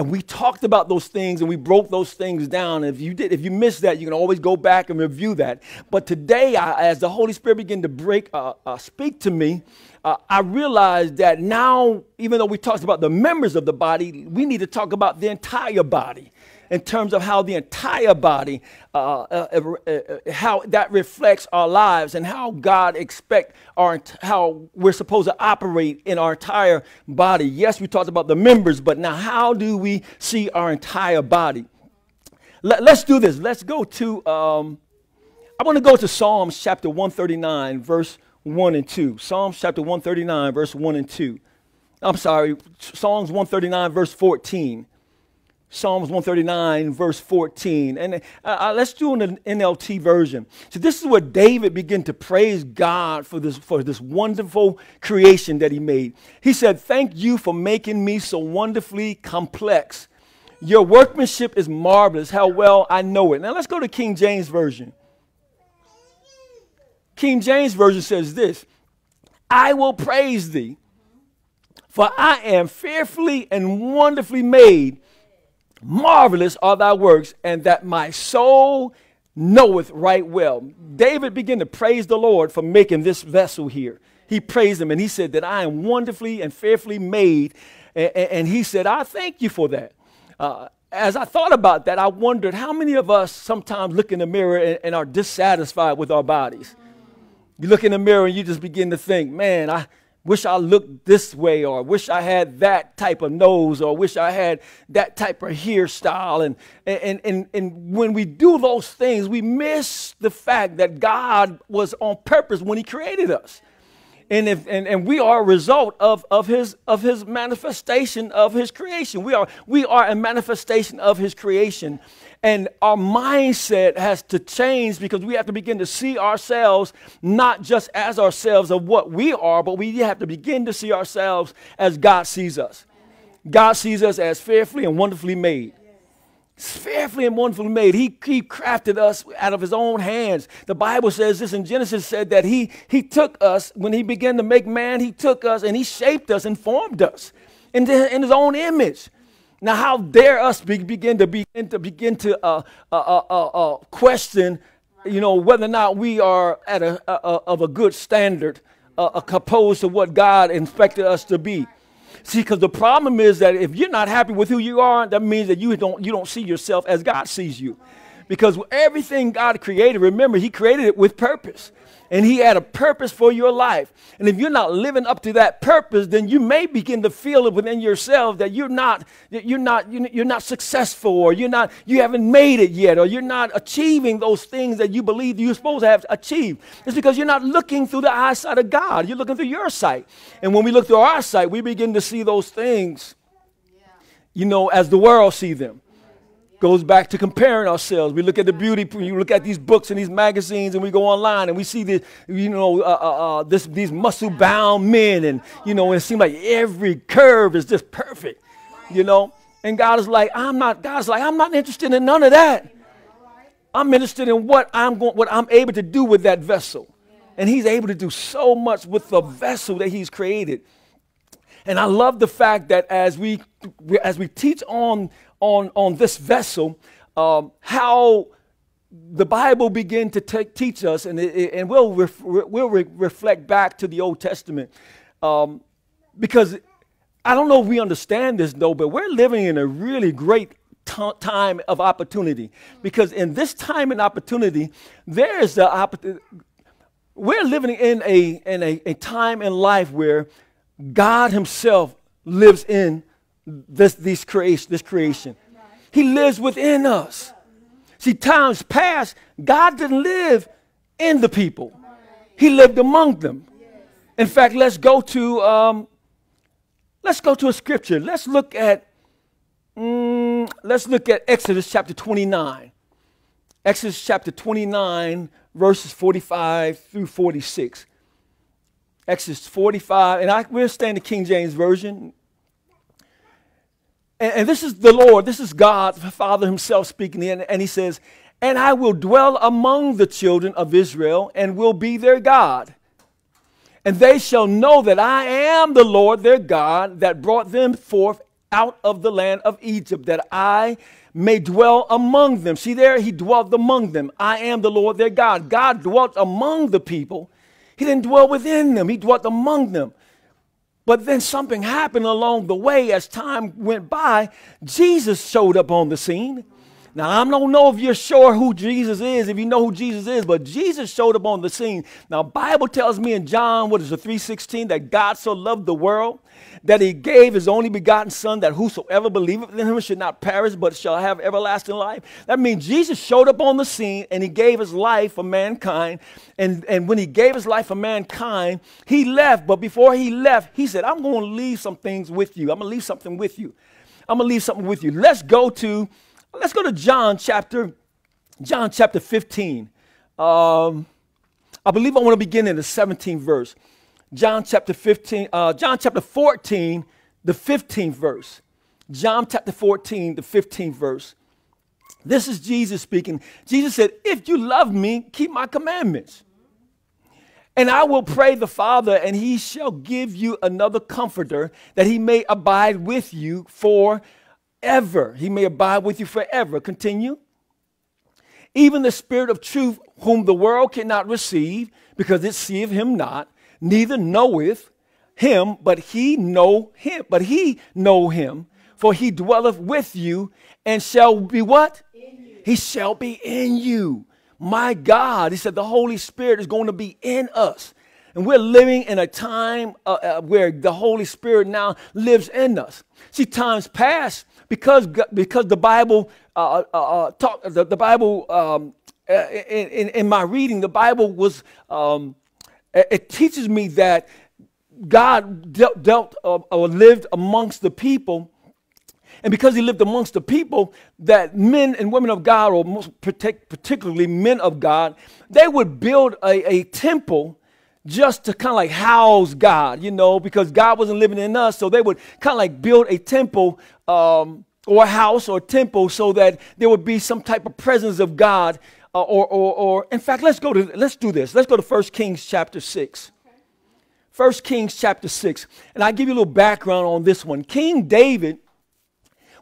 and we talked about those things and we broke those things down. And If you did, if you missed that, you can always go back and review that. But today, I, as the Holy Spirit began to break, uh, uh, speak to me, uh, I realized that now, even though we talked about the members of the body, we need to talk about the entire body in terms of how the entire body, uh, uh, uh, uh, how that reflects our lives and how God expect our, how we're supposed to operate in our entire body. Yes, we talked about the members, but now how do we see our entire body? Let, us do this. Let's go to, um, I want to go to Psalms chapter 139, verse 1 and 2. Psalms chapter 139, verse 1 and 2. I'm sorry, Psalms 139, verse 14. Psalms 139, verse 14. And uh, uh, let's do an NLT version. So, this is where David began to praise God for this, for this wonderful creation that he made. He said, Thank you for making me so wonderfully complex. Your workmanship is marvelous. How well I know it. Now, let's go to King James Version. King James Version says this I will praise thee, for I am fearfully and wonderfully made. Marvelous are thy works, and that my soul knoweth right well. David began to praise the Lord for making this vessel here. He praised him and he said that I am wonderfully and fearfully made. And, and he said, I thank you for that. Uh, as I thought about that, I wondered how many of us sometimes look in the mirror and, and are dissatisfied with our bodies. You look in the mirror and you just begin to think, man, I, wish I looked this way, or wish I had that type of nose, or wish I had that type of hairstyle. And, and, and, and when we do those things, we miss the fact that God was on purpose when He created us. And, if, and, and we are a result of, of, his, of his manifestation of his creation. We are, we are a manifestation of his creation. And our mindset has to change because we have to begin to see ourselves not just as ourselves of what we are, but we have to begin to see ourselves as God sees us. God sees us as fearfully and wonderfully made. Fearfully and wonderfully made. He, he crafted us out of his own hands. The Bible says this in Genesis said that he, he took us, when he began to make man, he took us and he shaped us and formed us in, in his own image. Now, how dare us be, begin to begin to begin to uh, uh, uh, uh, uh question, you know, whether or not we are at a, of a good standard, uh, opposed to what God expected us to be. See, because the problem is that if you're not happy with who you are, that means that you don't you don't see yourself as God sees you. Because everything God created, remember, He created it with purpose and He had a purpose for your life. And if you're not living up to that purpose, then you may begin to feel it within yourself that you're not, you're not, you're not successful, or you're not, you haven't made it yet, or you're not achieving those things that you believe you're supposed to have achieved. It's because you're not looking through the eyesight of God. You're looking through your sight. And when we look through our sight, we begin to see those things, you know, as the world see them goes back to comparing ourselves. We look at the beauty, you look at these books and these magazines, and we go online and we see this, you know, uh, uh, uh, this, these muscle bound men, and, you know, and it seems like every curve is just perfect, you know. And God is like, I'm not, God's like, I'm not interested in none of that. I'm interested in what I'm going, what I'm able to do with that vessel. And He's able to do so much with the vessel that He's created. And I love the fact that as we, as we teach on, on, on this vessel, um, how the Bible begin to te- teach us, and, it, and we'll, ref- we'll re- reflect back to the Old Testament. Um, because I don't know if we understand this though, but we're living in a really great time of opportunity. Because in this time and opportunity, there is the opportunity. We're living in a, in a, a time in life where God Himself lives in this, these creation, this creation. He lives within us. See, times past, God didn't live in the people, He lived among them. In fact, let's go to um, let's go to a scripture. Let's look at mm, let's look at Exodus chapter 29. Exodus chapter 29, verses 45 through 46. Exodus 45, and I, we're staying the King James Version. And, and, this is the Lord, this is God, the Father Himself speaking, and, and He says, And I will dwell among the children of Israel and will be their God. And they shall know that I am the Lord their God that brought them forth out of the land of Egypt, that I may dwell among them. See there, he dwelt among them. I am the Lord their God. God dwelt among the people. He didn't dwell within them, he dwelt among them. But then something happened along the way as time went by. Jesus showed up on the scene. Now, I don't know if you're sure who Jesus is, if you know who Jesus is, but Jesus showed up on the scene. Now, Bible tells me in John, what is it, 3.16, that God so loved the world that he gave his only begotten son that whosoever believeth in him should not perish but shall have everlasting life. That means Jesus showed up on the scene and he gave his life for mankind. And, and when he gave his life for mankind, he left. But before he left, he said, I'm going to leave some things with you. I'm going to leave something with you. I'm going to leave something with you. Let's go to Let's go to John chapter, John chapter 15. Um, I believe I want to begin in the 17th verse. John chapter 15, uh, John chapter 14, the 15th verse. John chapter 14, the 15th verse. This is Jesus speaking. Jesus said, If you love me, keep my commandments. And I will pray the Father, and he shall give you another comforter that he may abide with you for ever. He may abide with you forever. Continue. Even the Spirit of truth, whom the world cannot receive, because it seeth him not, neither knoweth him, but he know him, but he know him, for he dwelleth with you and shall be what? He shall be in you. My God, he said the Holy Spirit is going to be in us. And we're living in a time uh, uh, where the Holy Spirit now lives in us. See, times past, because, because the Bible uh, uh, uh talk, the, the Bible, um, uh, in, in, in, my reading, the Bible was, um, it teaches me that God dealt, dealt or lived amongst the people. And because he lived amongst the people, that men and women of God, or most particularly men of God, they would build a, a temple just to kind of like house God, you know, because God wasn't living in us. So they would kind of like build a temple um, or a house or a temple so that there would be some type of presence of God. Uh, or, or, or, in fact, let's go to, let's do this. Let's go to 1 Kings chapter 6. 1 Kings chapter 6. And I give you a little background on this one. King David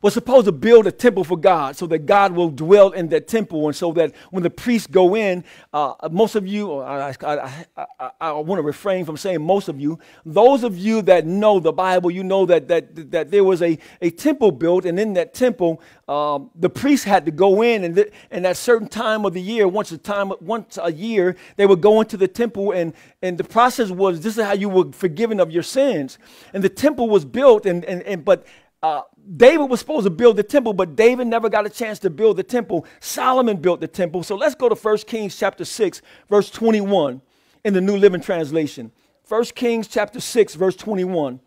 was supposed to build a temple for God so that God will dwell in that temple and so that when the priests go in, uh, most of you, I, I, I, I, want to refrain from saying most of you, those of you that know the Bible, you know that, that, that there was a, a temple built and in that temple, um, the priests had to go in and, th- and at certain time of the year, once a time, once a year, they would go into the temple and, and the process was this is how you were forgiven of your sins. And the temple was built and, and, and but uh, David was supposed to build the temple, but David never got a chance to build the temple. Solomon built the temple. So let's go to 1 Kings chapter 6, verse 21 in the New Living Translation. 1 Kings chapter 6, verse 21.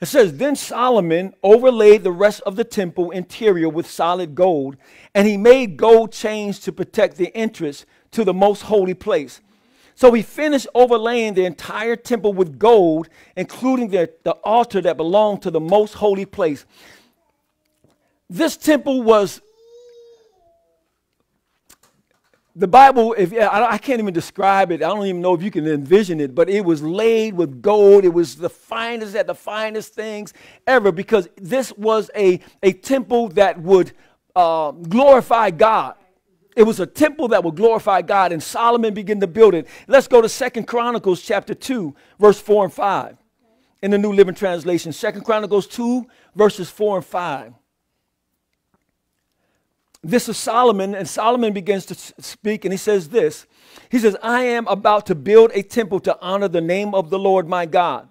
It says, Then Solomon overlaid the rest of the temple interior with solid gold, and he made gold chains to protect the entrance to the most holy place. So he finished overlaying the entire temple with gold, including the, the altar that belonged to the most holy place. This temple was the Bible, if I, can't even describe it, I don't even know if you can envision it, but it was laid with gold. It was the finest at the finest things ever because this was a, a temple that would uh, glorify God. It was a temple that would glorify God, and Solomon began to build it. Let's go to Second Chronicles chapter 2, verse 4 and 5 in the New Living Translation. Second Chronicles 2, verses 4 and 5. This is Solomon, and Solomon begins to speak, and he says this. He says, I am about to build a temple to honor the name of the Lord my God.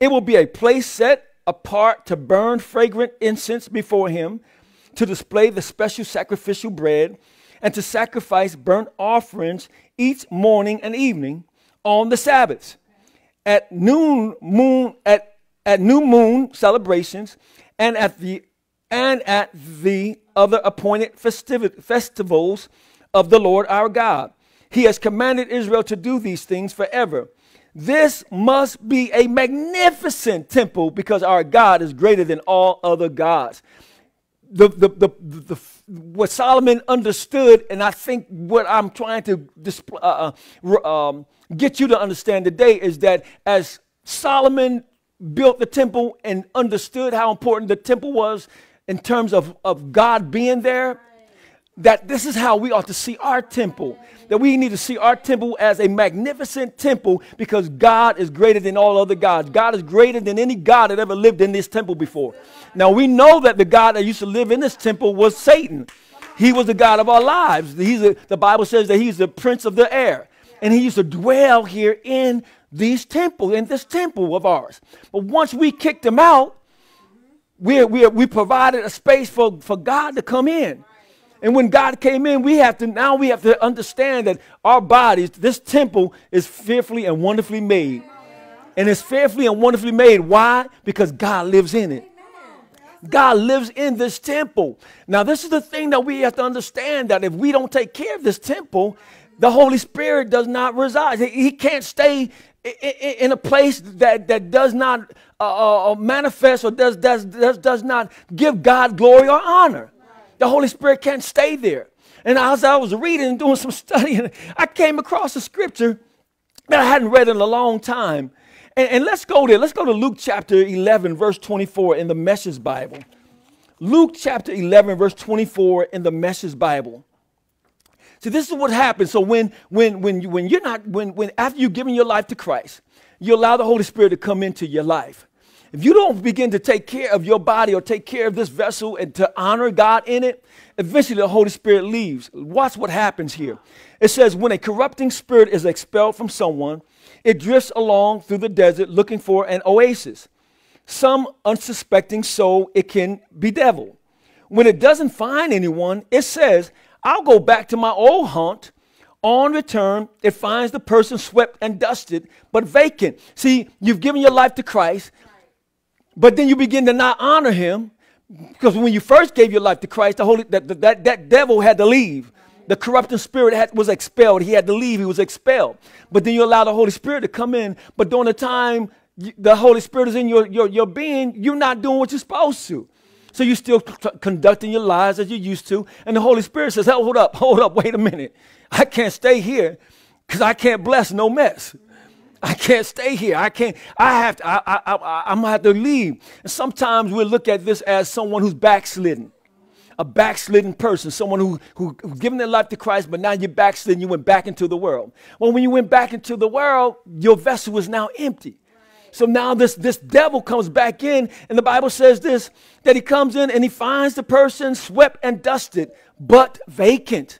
It will be a place set apart to burn fragrant incense before him, to display the special sacrificial bread, and to sacrifice burnt offerings each morning and evening on the Sabbaths. At noon moon at, at new moon celebrations and at the and at the other appointed festiv- festivals of the Lord our God. He has commanded Israel to do these things forever. This must be a magnificent temple because our God is greater than all other gods. The, the, the, the, what Solomon understood, and I think what I'm trying to display, uh, uh um, get you to understand today is that as Solomon built the temple and understood how important the temple was in terms of, of God being there, that this is how we ought to see our temple. That we need to see our temple as a magnificent temple because God is greater than all other gods. God is greater than any God that ever lived in this temple before. Now we know that the God that used to live in this temple was Satan. He was the God of our lives. He's a, the Bible says that he's the prince of the air. And he used to dwell here in these temples, in this temple of ours. But once we kicked him out, we, we, we provided a space for, for God to come in. And when God came in, we have to now we have to understand that our bodies, this temple is fearfully and wonderfully made. And it's fearfully and wonderfully made. Why? Because God lives in it. God lives in this temple. Now, this is the thing that we have to understand that if we don't take care of this temple, the Holy Spirit does not reside. He can't stay in a place that, that does not uh, uh, uh, manifest or does, does, does, does not give God glory or honor. The Holy Spirit can't stay there. And as I was reading and doing some studying, I came across a scripture that I hadn't read in a long time. And, and let's go there. Let's go to Luke chapter 11, verse 24 in the Message Bible. Luke chapter 11, verse 24 in the Message Bible. See, this is what happens. So when when when you, when you're not when when after you've given your life to Christ, you allow the Holy Spirit to come into your life. If you don't begin to take care of your body or take care of this vessel and to honor God in it, eventually the Holy Spirit leaves. Watch what happens here. It says, when a corrupting spirit is expelled from someone, it drifts along through the desert looking for an oasis. Some unsuspecting soul it can bedevil. When it doesn't find anyone, it says, I'll go back to my old haunt. On return, it finds the person swept and dusted, but vacant. See, you've given your life to Christ, but then you begin to not honor him because when you first gave your life to Christ, the Holy, that, that, that devil had to leave. The corrupting spirit had, was expelled. He had to leave. He was expelled. But then you allow the Holy Spirit to come in. But during the time the Holy Spirit is in your, your, your being, you're not doing what you're supposed to. So you're still t- conducting your lives as you used to. And the Holy Spirit says, hold up, hold up, wait a minute. I can't stay here because I can't bless no mess. I can't stay here. I can't, I have to, I, I, I, I'm gonna have to leave. And sometimes we look at this as someone who's backslidden. A backslidden person, someone who, who, given their life to Christ, but now you're backslidden, you went back into the world. Well, when you went back into the world, your vessel is now empty. So now this, this devil comes back in, and the Bible says this that he comes in and he finds the person swept and dusted, but vacant.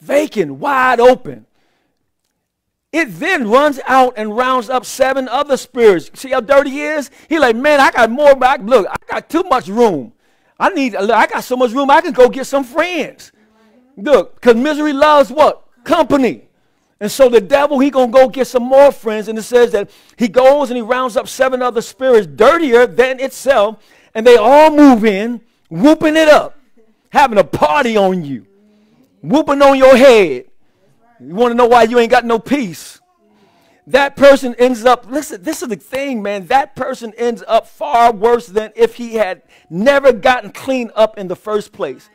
Vacant, wide open. It then runs out and rounds up seven other spirits. See how dirty he is? He like, man, I got more back. Look, I got too much room. I need, I got so much room, I can go get some friends. Look, because misery loves what? Company. And so the devil, he to go get some more friends. And it says that he goes and he rounds up seven other spirits dirtier than itself. And they all move in, whooping it up, having a party on you, whooping on your head. You want to know why you ain't got no peace? That person ends up, listen, this is the thing, man. That person ends up far worse than if he had never gotten cleaned up in the first place.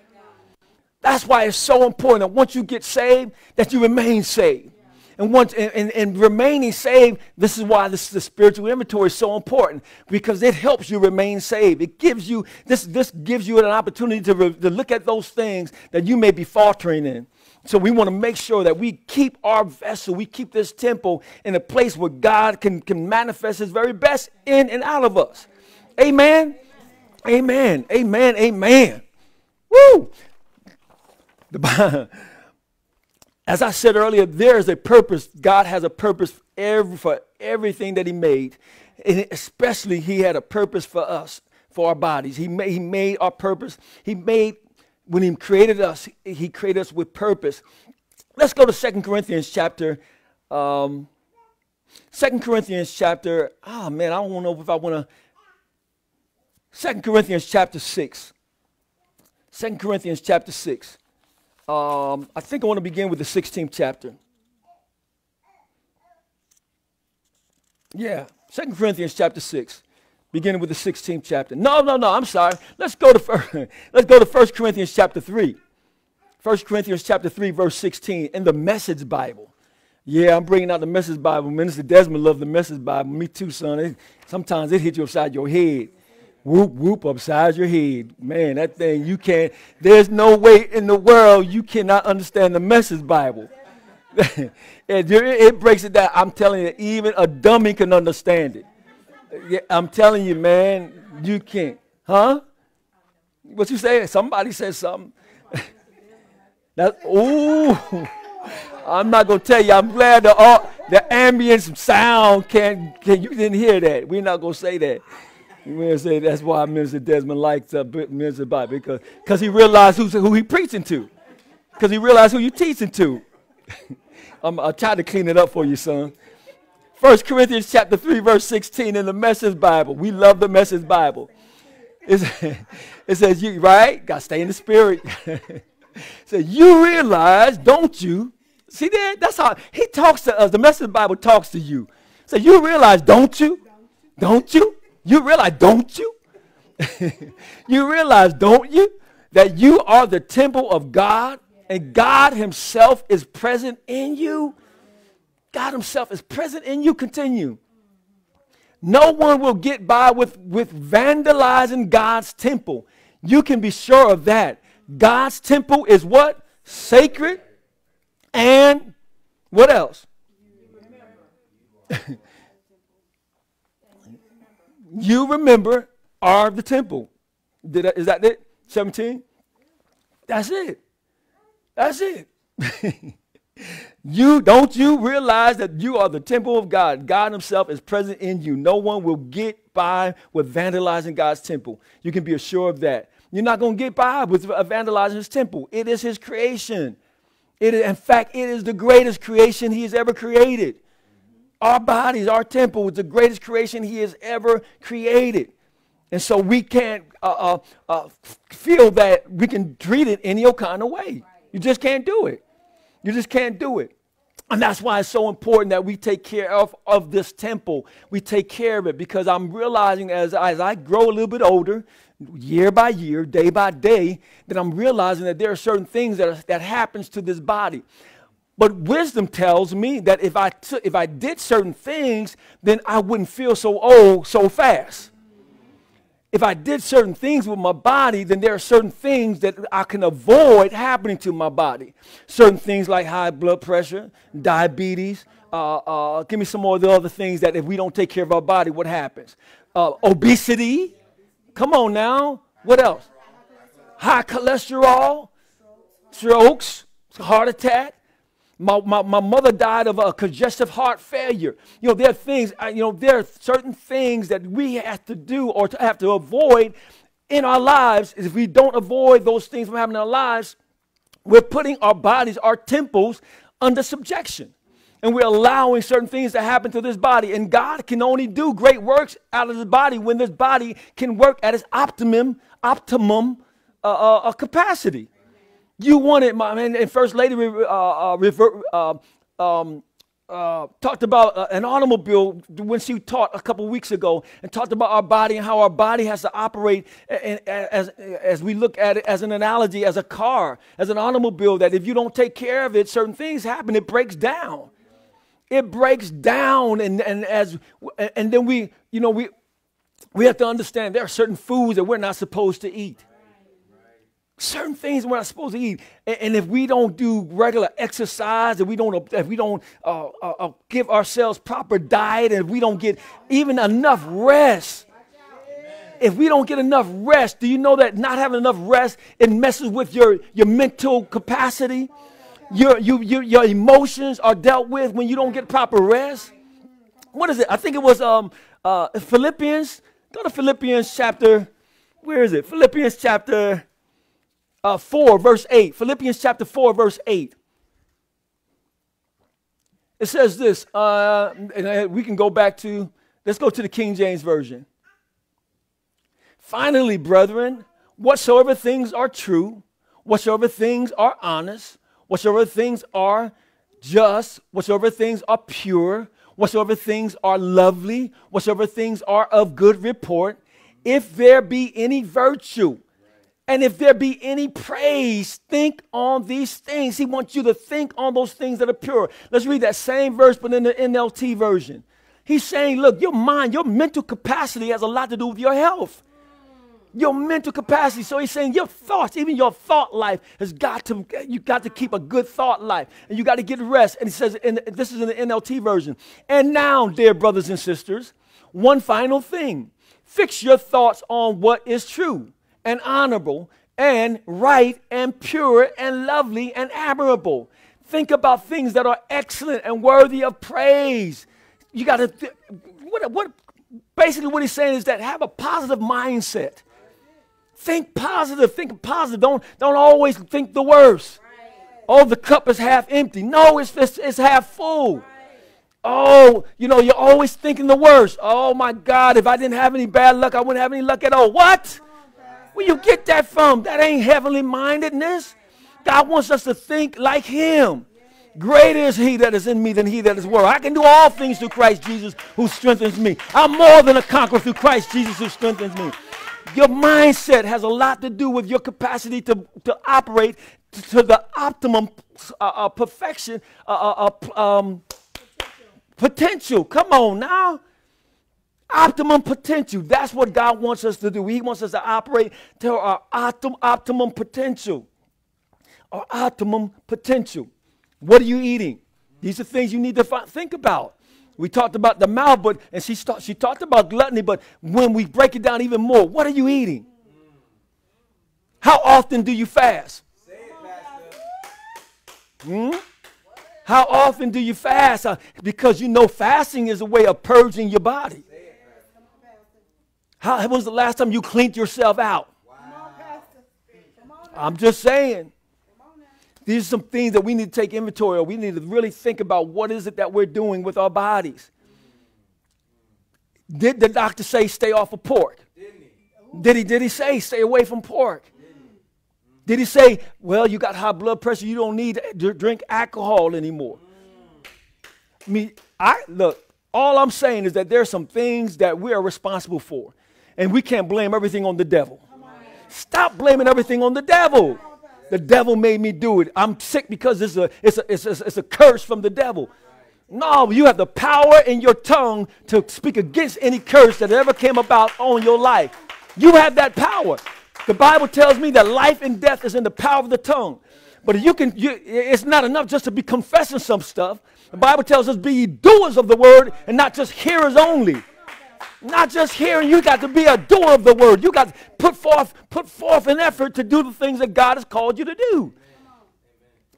That's why it's so important that once you get saved, that you remain saved. And once and, and, and remaining saved, this is why this the spiritual inventory is so important because it helps you remain saved. It gives you this this gives you an opportunity to, re, to look at those things that you may be faltering in. So we want to make sure that we keep our vessel, we keep this temple in a place where God can, can manifest his very best in and out of us. Amen. Amen. Amen. Amen. Woo! As I said earlier, there is a purpose. God has a purpose for, every, for everything that He made. And especially, He had a purpose for us, for our bodies. He made, he made our purpose. He made, when He created us, He created us with purpose. Let's go to Second Corinthians chapter. Um, 2 Corinthians chapter, oh man, I don't know if I want to. Second Corinthians chapter 6. 2 Corinthians chapter 6. Um, I think I want to begin with the 16th chapter. Yeah, Second Corinthians chapter 6, beginning with the 16th chapter. No, no, no, I'm sorry. Let's go to first, let's go to 1 Corinthians chapter 3. 1 Corinthians chapter 3, verse 16, in the Message Bible. Yeah, I'm bringing out the Message Bible. Minister Desmond loved the Message Bible. Me too, son. It, sometimes it hits you upside your head whoop whoop upside your head. Man, that thing you can't. There's no way in the world you cannot understand the Message Bible. it, it breaks it down. I'm telling you, even a dummy can understand it. Yeah, I'm telling you, man, you can't. Huh? What you say? Somebody said something. That ooh. I'm not gonna tell you. I'm glad the uh, the ambience sound can can you didn't hear that. We're not gonna say that. You say that's why Minister Desmond likes uh, Minister Bible because because he realized who's, who he preaching to, because he realized who you teaching to. I'm, I tried to clean it up for you, son. First Corinthians chapter 3, verse 16 in the Message Bible. We love the Message Bible. It says, you right? Got to stay in the spirit. it says, you realize, don't you? See that? That's how he talks to us. The Message Bible talks to you. So you realize, don't you? Don't you? You realize, don't you? you realize, don't you? That you are the temple of God and God Himself is present in you. God Himself is present in you. Continue. No one will get by with, with vandalizing God's temple. You can be sure of that. God's temple is what? Sacred and what else? you remember are the temple. Did I, is that it? 17? That's it. That's it. you don't you realize that you are the temple of God. God himself is present in you. No one will get by with vandalizing God's temple. You can be assured of that. You're not going to get by with vandalizing his temple. It is his creation. It is, in fact, it is the greatest creation he has ever created. Our bodies, our temple is the greatest creation He has ever created. And so we can't uh, uh, uh, feel that we can treat it any kind of way. You just can't do it. You just can't do it. And that's why it's so important that we take care of, of this temple. We take care of it because I'm realizing as, as I grow a little bit older, year by year, day by day, that I'm realizing that there are certain things that, are, that happens to this body. But wisdom tells me that if I, t- if I did certain things, then I wouldn't feel so old so fast. If I did certain things with my body, then there are certain things that I can avoid happening to my body. Certain things like high blood pressure, diabetes. Uh, uh, give me some more of the other things that if we don't take care of our body, what happens? Uh, obesity. Come on now. What else? High cholesterol, strokes, heart attack. My, my, my mother died of a congestive heart failure. You know, there are things, you know, there are certain things that we have to do or to have to avoid in our lives. If we don't avoid those things from happening in our lives, we're putting our bodies, our temples, under subjection. And we're allowing certain things to happen to this body. And God can only do great works out of the body when this body can work at its optimum, optimum uh, uh, uh capacity. You wanted, my man, and First Lady uh, uh, uh, um, uh, talked about uh, an automobile when she taught a couple weeks ago and talked about our body and how our body has to operate as, as we look at it as an analogy, as a car, as an automobile, that if you don't take care of it, certain things happen. It breaks down. It breaks down. And, and, as, and then we, you know, we, we have to understand there are certain foods that we're not supposed to eat certain things we're not supposed to eat. And, and, if we don't do regular exercise, if we don't, if we don't uh, uh, uh, give ourselves proper diet, and if we don't get even enough rest, if we don't get enough rest, do you know that not having enough rest it messes with your your mental capacity? Your you, your your emotions are dealt with when you don't get proper rest. What is it? I think it was um uh Philippians. Go to Philippians chapter. Where is it? Philippians chapter uh, 4, verse 8. Philippians chapter 4, verse 8. It says this, uh, and we can go back to, let's go to the King James Version. Finally, brethren, whatsoever things are true, whatsoever things are honest, whatsoever things are just, whatsoever things are pure, whatsoever things are lovely, whatsoever things are of good report, if there be any virtue, and if there be any praise, think on these things. He wants you to think on those things that are pure. Let's read that same verse, but in the NLT version. He's saying, look, your mind, your mental capacity has a lot to do with your health. Your mental capacity. So he's saying your thoughts, even your thought life, has got to, you got to keep a good thought life. And you got to get rest. And he says, and this is in the NLT version. And now, dear brothers and sisters, one final thing. Fix your thoughts on what is true and honorable and right and pure and lovely and admirable. Think about things that are excellent and worthy of praise. You got to, th- what, what, basically, what he's saying is that have a positive mindset. Think positive, think positive. Don't, don't always think the worst. Oh, the cup is half empty. No, it's, it's, it's half full. Oh, you know, you're always thinking the worst. Oh my God, if I didn't have any bad luck, I wouldn't have any luck at all. What? Where you get that from? That ain't heavenly mindedness. God wants us to think like Him. Greater is He that is in me than He that is world. I can do all things through Christ Jesus who strengthens me. I'm more than a conqueror through Christ Jesus who strengthens me. Your mindset has a lot to do with your capacity to, to operate to, the optimum uh, uh, perfection, uh, uh, uh um, potential. Come on now. Optimum potential. That's what God wants us to do. He wants us to operate to our optim- optimum potential. Our optimum potential. What are you eating? These are things you need to think about. We talked about the mouth, but and she, st- she talked about gluttony, but when we break it down even more, what are you eating? How often do you fast? Hmm? How often do you fast? Uh, because you know fasting is a way of purging your body. How when was the last time you cleaned yourself out? Wow. I'm just saying. These are some things that we need to take inventory of. We need to really think about what is it that we're doing with our bodies. Did the doctor say stay off of pork? Did he, did he say stay away from pork? Did he say, well, you got high blood pressure, you don't need to drink alcohol anymore? I mean, I look, all I'm saying is that there are some things that we are responsible for and we can't blame everything on the devil. Stop blaming everything on the devil. The devil made me do it. I'm sick because it's a, it's a, it's a, it's a curse from the devil. No, you have the power in your tongue to speak against any curse that ever came about on your life. You have that power. The Bible tells me that life and death is in the power of the tongue. But you can, you, it's not enough just to be confessing some stuff. The Bible tells us be doers of the word and not just hearers only. Not just hearing, you got to be a doer of the word. You got to put forth, put forth an effort to do the things that God has called you to do.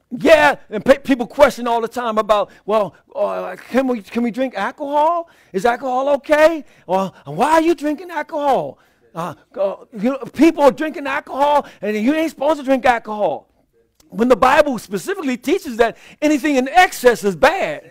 Yeah, and pe- people question all the time about, well, uh, can we can we drink alcohol? Is alcohol okay? Or why are you drinking alcohol? Uh, you know, people are drinking alcohol, and you ain't supposed to drink alcohol. When the Bible specifically teaches that anything in excess is bad.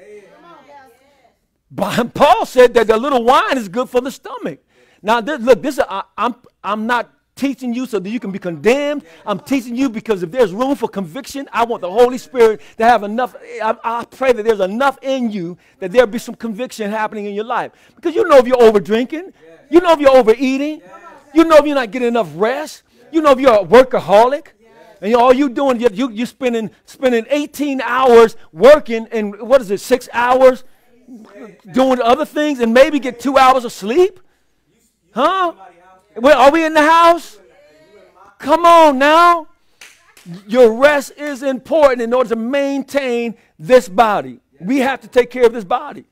Paul said that the little wine is good for the stomach. Now, this, look, this I, I'm I'm not teaching you so that you can be condemned. I'm teaching you because if there's room for conviction, I want the Holy Spirit to have enough. I, I pray that there's enough in you that there'll be some conviction happening in your life. Because you know if you're over drinking, you know if you're overeating, you know if you're not getting enough rest, you know if you're a workaholic. And all you're doing, you, you, you spending, spending 18 hours working and what is it, six hours doing other things and maybe get two hours of sleep? Huh? Are we in the house? Come on now. Your rest is important in order to maintain this body. We have to take care of this body.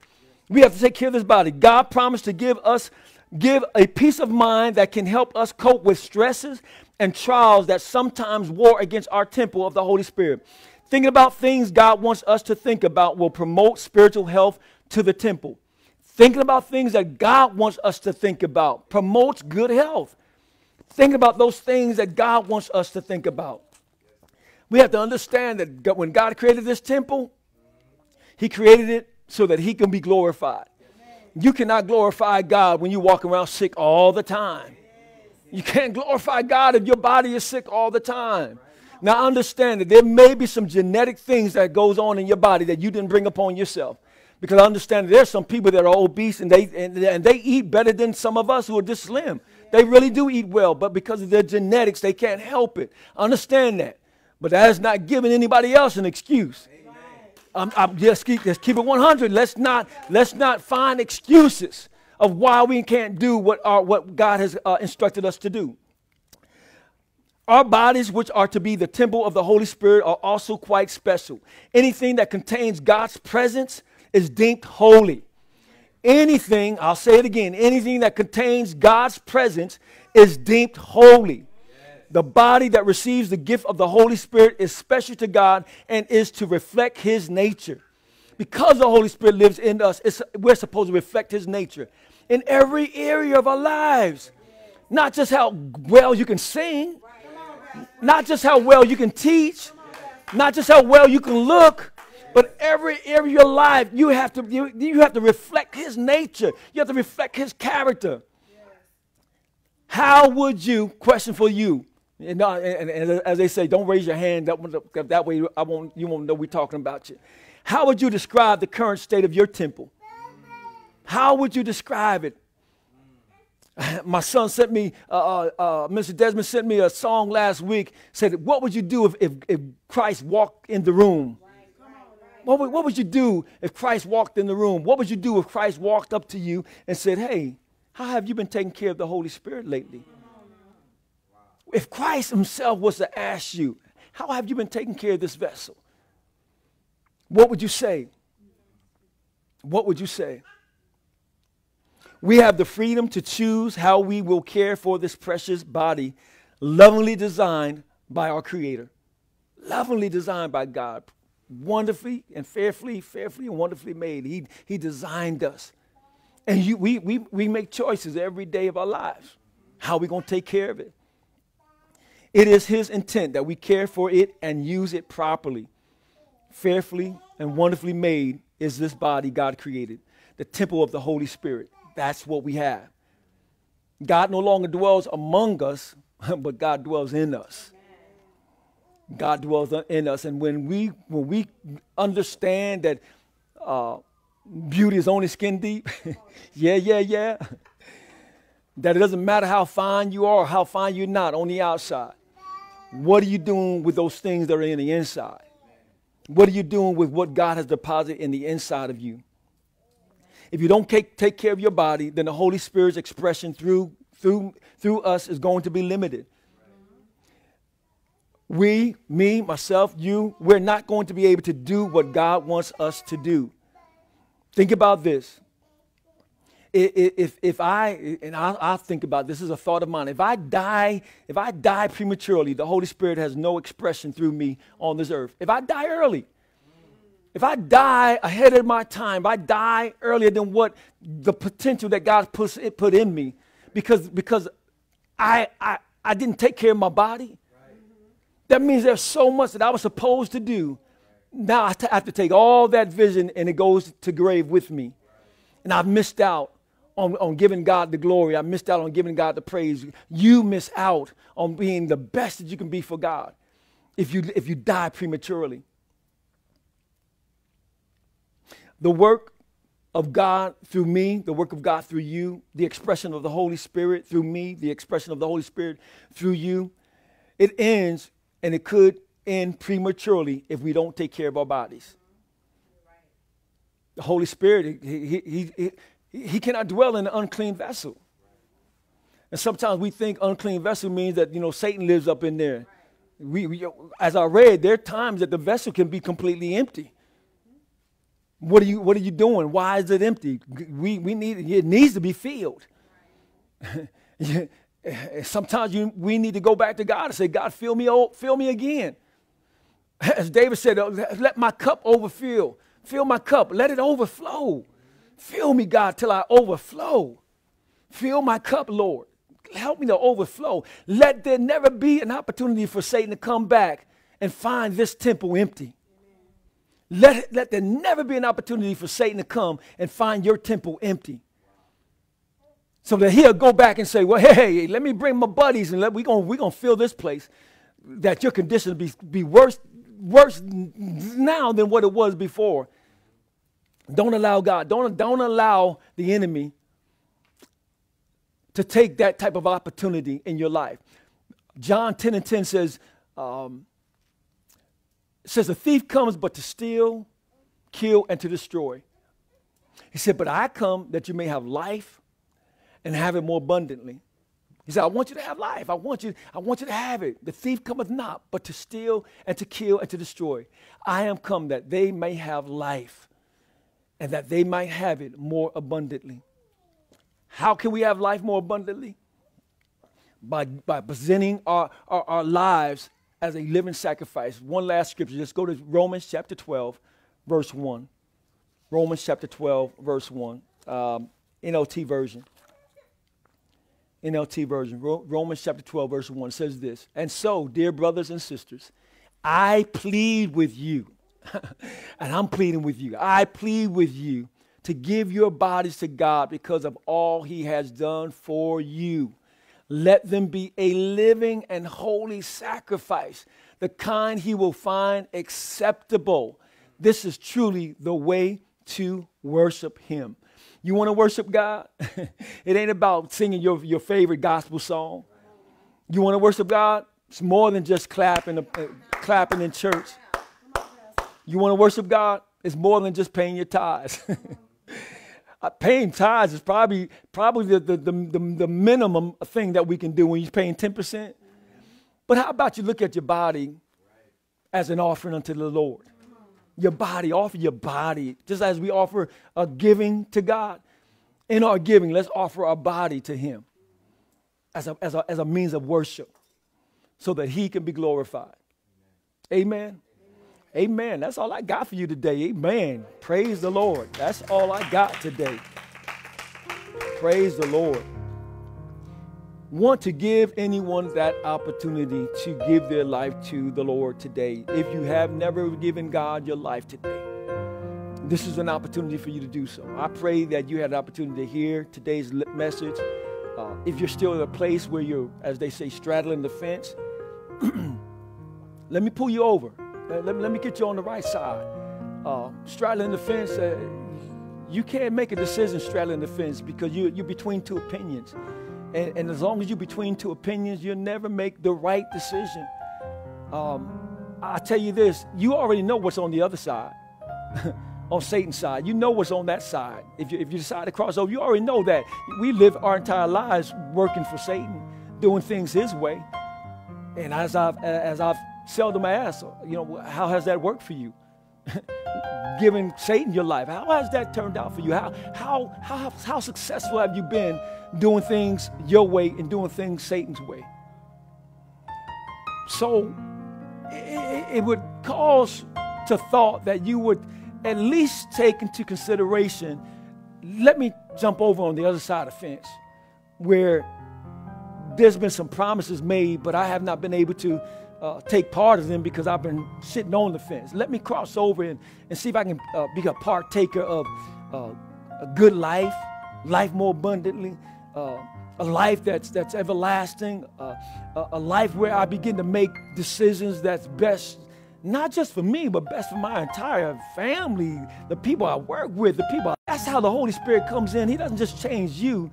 We have to take care of this body. God promised to give us give a peace of mind that can help us cope with stresses and trials that sometimes war against our temple of the Holy Spirit. Thinking about things God wants us to think about will promote spiritual health to the temple. Thinking about things that God wants us to think about promotes good health. Think about those things that God wants us to think about. We have to understand that when God created this temple, He created it so that He can be glorified. You cannot glorify God when you walk around sick all the time. You can't glorify God if your body is sick all the time. Now understand that there may be some genetic things that goes on in your body that you didn't bring upon yourself. Because I understand there's some people that are obese and they, and, and they eat better than some of us who are just slim. They really do eat well, but because of their genetics, they can't help it. Understand that. But that is not giving anybody else an excuse. I'm, I'm just, keep, just keep it 100. Let's not, let's not find excuses of why we can't do what, our, what God has uh, instructed us to do. Our bodies, which are to be the temple of the Holy Spirit, are also quite special. Anything that contains God's presence is deemed holy. Anything, I'll say it again, anything that contains God's presence is deemed holy. The body that receives the gift of the Holy Spirit is special to God and is to reflect His nature. Because the Holy Spirit lives in us, we're supposed to reflect His nature in every area of our lives. Not just how well you can sing, not just how well you can teach, not just how well you can look, but every area of your life, you have to, you, you have to reflect his nature. You have to reflect his character. How would you, question for you, and, uh, and, and, as they say, don't raise your hand. That, that way I won't, you won't know we're talking about you. How would you describe the current state of your temple? How would you describe it? My son sent me, uh, uh, uh, Mr. Desmond sent me a song last week. Said, What would you do if, if, if Christ walked in the room? What would, what would you do if Christ walked in the room? What would you do if Christ walked up to you and said, Hey, how have you been taking care of the Holy Spirit lately? If Christ Himself was to ask you, How have you been taking care of this vessel? What would you say? What would you say? We have the freedom to choose how we will care for this precious body, lovingly designed by our Creator, lovingly designed by God wonderfully and fearfully, fearfully and wonderfully made. He, he designed us. And you, we, we, we make choices every day of our lives. How are we going to take care of it? It is His intent that we care for it and use it properly. Fearfully and wonderfully made is this body God created, the temple of the Holy Spirit. That's what we have. God no longer dwells among us, but God dwells in us. God dwells in us. And when we when we understand that uh, beauty is only skin deep, yeah, yeah, yeah. that it doesn't matter how fine you are or how fine you're not on the outside. What are you doing with those things that are in the inside? What are you doing with what God has deposited in the inside of you? If you don't take, take care of your body, then the Holy Spirit's expression through, through, through us is going to be limited we, me, myself, you, we're not going to be able to do what God wants us to do. Think about this. If, if I, and I'll, I'll think about this is a thought of mine. If I die, if I die prematurely, the Holy Spirit has no expression through me on this earth. If I die early, if I die ahead of my time, if I die earlier than what the potential that God puts, put in me, because, because I, I, I didn't take care of my body, that means there's so much that I was supposed to do. Now I have to take all that vision and it goes to grave with me. And I've missed out on, on giving God the glory. I missed out on giving God the praise. You miss out on being the best that you can be for God if you, if you die prematurely. The work of God through me, the work of God through you, the expression of the Holy Spirit through me, the expression of the Holy Spirit through you, it ends and it could end prematurely if we don't take care of our bodies. The Holy Spirit, he, he, he, he, cannot dwell in an unclean vessel. And sometimes we think unclean vessel means that, you know, Satan lives up in there. We, we, as I read, there are times that the vessel can be completely empty. What are you, what are you doing? Why is it empty? We, we need, it needs to be filled. Eh, sometimes you, we need to go back to God and say, God, fill me, oh, fill me again. As David said, oh, let my cup overfill. Fill my cup. Let it overflow. Fill me, God, till I overflow. Fill my cup, Lord. Help me to overflow. Let there never be an opportunity for Satan to come back and find this temple empty. Let, let there never be an opportunity for Satan to come and find your temple empty. So that he'll go back and say, Well, hey, let me bring my buddies and we're going we gonna fill this place. That your condition be, be worse, worse now than what it was before. Don't allow God, don't, don't allow the enemy to take that type of opportunity in your life. John 10 and 10 says, um, says, A thief comes but to steal, kill, and to destroy. He said, But I come that you may have life and have it more abundantly. He said, I want you to have life. I want you, I want you to have it. The thief cometh not, but to steal and to kill and to destroy. I am come that they may have life and that they might have it more abundantly. How can we have life more abundantly? By, by presenting our, our, our lives as a living sacrifice. One last scripture. Let's go to Romans chapter 12, verse 1. Romans chapter 12, verse 1. Um, NLT version. NLT version. Romans chapter 12, verse 1 says this. And so, dear brothers and sisters, I plead with you, and I'm pleading with you. I plead with you to give your bodies to God because of all he has done for you. Let them be a living and holy sacrifice, the kind he will find acceptable. This is truly the way to worship him. You want to worship God? it ain't about singing your, your favorite gospel song. You want to worship God? It's more than just clapping, uh, clapping in church. You want to worship God? It's more than just paying your tithes. uh, paying tithes is probably probably the, the, the, the, the minimum thing that we can do when you're paying 10%. But how about you look at your body as an offering unto the Lord? Your body, offer your body, just as we offer a giving to God. In our giving, let's offer our body to Him as a, as a, as a means of worship so that He can be glorified. Amen. Amen. That's all I got for you today. Amen. Praise the Lord. That's all I got today. Praise the Lord. Want to give anyone that opportunity to give their life to the Lord today. If you have never given God your life today, this is an opportunity for you to do so. I pray that you had an opportunity to hear today's message. Uh, if you're still in a place where you're, as they say, straddling the fence, let me pull you over. Let, let, let me get you on the right side. Uh, straddling the fence, uh, you can't make a decision straddling the fence because you, you're between two opinions. And, and, as long as you're between two opinions, you'll never make the right decision. Um, I tell you this, you already know what's on the other side, on Satan's side. You know what's on that side. If you, if you decide to cross over, you already know that. We live our entire lives working for Satan, doing things his way. And as I've, as I've seldom asked, you know, how has that worked for you? Giving Satan your life, how has that turned out for you? How, how, how, how successful have you been doing things your way and doing things Satan's way? So it, it would cause to thought that you would at least take into consideration let me jump over on the other side of the fence where there's been some promises made, but I have not been able to uh, take part of them because I've been sitting on the fence. Let me cross over and, and see if I can uh, be a partaker of uh, a good life, life more abundantly, uh, a life that's, that's everlasting, uh, a, a life where I begin to make decisions that's best, not just for me, but best for my entire family, the people I work with, the people. That's how the Holy Spirit comes in. He doesn't just change you,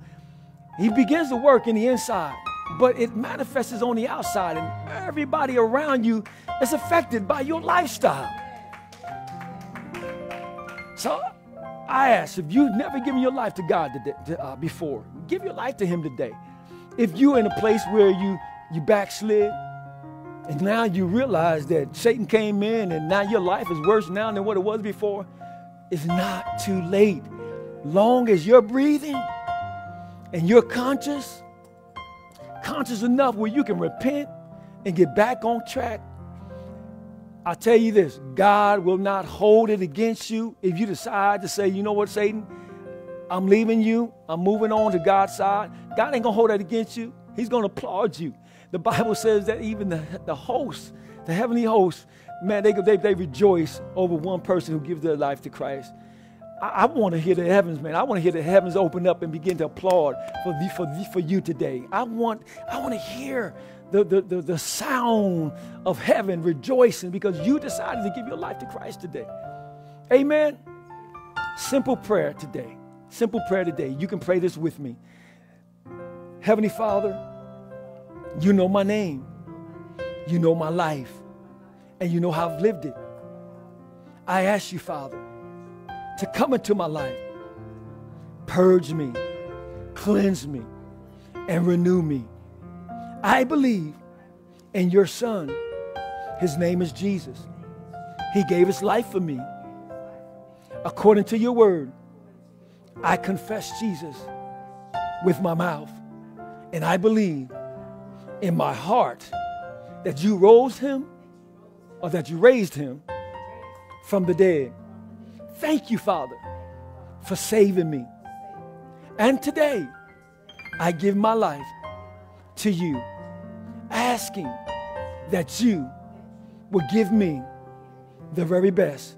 He begins to work in the inside, but it manifests on the outside, and everybody around you is affected by your lifestyle. So I ask if you've never given your life to God today, uh, before, give your life to Him today. If you're in a place where you you backslid, and now you realize that Satan came in, and now your life is worse now than what it was before, it's not too late. Long as you're breathing and you're conscious, conscious enough where you can repent and get back on track I tell you this God will not hold it against you if you decide to say, you know what, Satan, I'm leaving you, I'm moving on to God's side. God ain't gonna hold that against you, He's gonna applaud you. The Bible says that even the, the hosts, the heavenly hosts, man, they, they, they rejoice over one person who gives their life to Christ. I, I want to hear the heavens, man. I want to hear the heavens open up and begin to applaud for, the, for, the, for you today. I want, I want to hear the, the, the, the sound of heaven rejoicing because you decided to give your life to Christ today. Amen. Simple prayer today. Simple prayer today. You can pray this with me. Heavenly Father, you know my name, you know my life, and you know how I've lived it. I ask you, Father, to come into my life, purge me, cleanse me, and renew me I believe in your son. His name is Jesus. He gave his life for me. According to your word, I confess Jesus with my mouth. And I believe in my heart that you rose him or that you raised him from the dead. Thank you, Father, for saving me. And today, I give my life to you, asking that you will give me the very best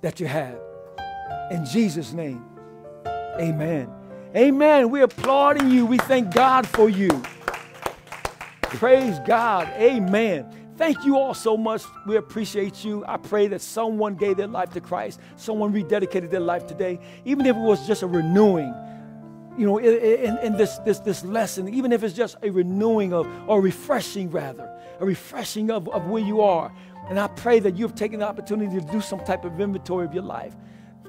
that you have. In Jesus' name, amen. Amen. We're applauding you. We thank God for you. Praise God. Amen. Thank you all so much. We appreciate you. I pray that someone gave their life to Christ, someone rededicated their life today, even if it was just a renewing you know, in, in, this, this, this lesson, even if it's just a renewing of, or refreshing rather, a refreshing of, of where you are. And I pray that you've taken the opportunity to do some type of inventory of your life.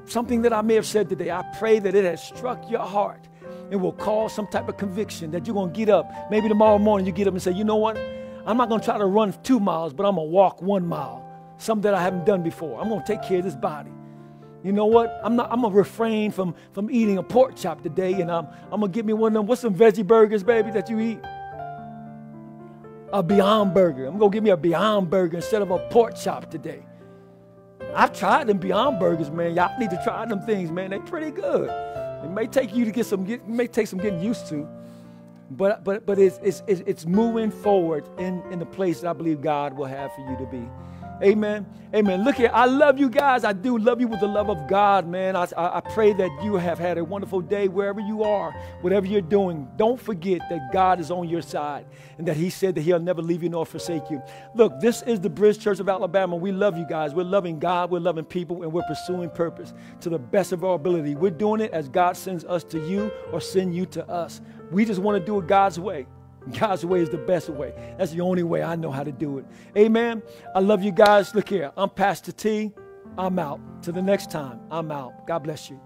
Something that I may have said today, I pray that it has struck your heart and will cause some type of conviction that you're going to get up. Maybe tomorrow morning you get up and say, you know what? I'm not going to try to run two miles, but I'm going to walk one mile. Something that I haven't done before. I'm going to take care of this body you know what? I'm not. I'm gonna refrain from from eating a pork chop today, and I'm I'm gonna get me one of them. What's some veggie burgers, baby, that you eat? A Beyond Burger. I'm gonna get me a Beyond Burger instead of a pork chop today. I've tried them Beyond Burgers, man. Y'all need to try them things, man. They're pretty good. It may take you to get some. It may take some getting used to, but but but it's it's it's moving forward in in the place that I believe God will have for you to be. Amen. Amen. Look here, I love you guys. I do love you with the love of God, man. I, I, I, pray that you have had a wonderful day wherever you are, whatever you're doing. Don't forget that God is on your side and that He said that He'll never leave you nor forsake you. Look, this is the Bridge Church of Alabama. We love you guys. We're loving God, we're loving people, and we're pursuing purpose to the best of our ability. We're doing it as God sends us to you or send you to us. We just want to do it God's way. God's way is the best way. That's the only way I know how to do it. Amen. I love you guys. Look here. I'm Pastor T. I'm out. Till the next time, I'm out. God bless you.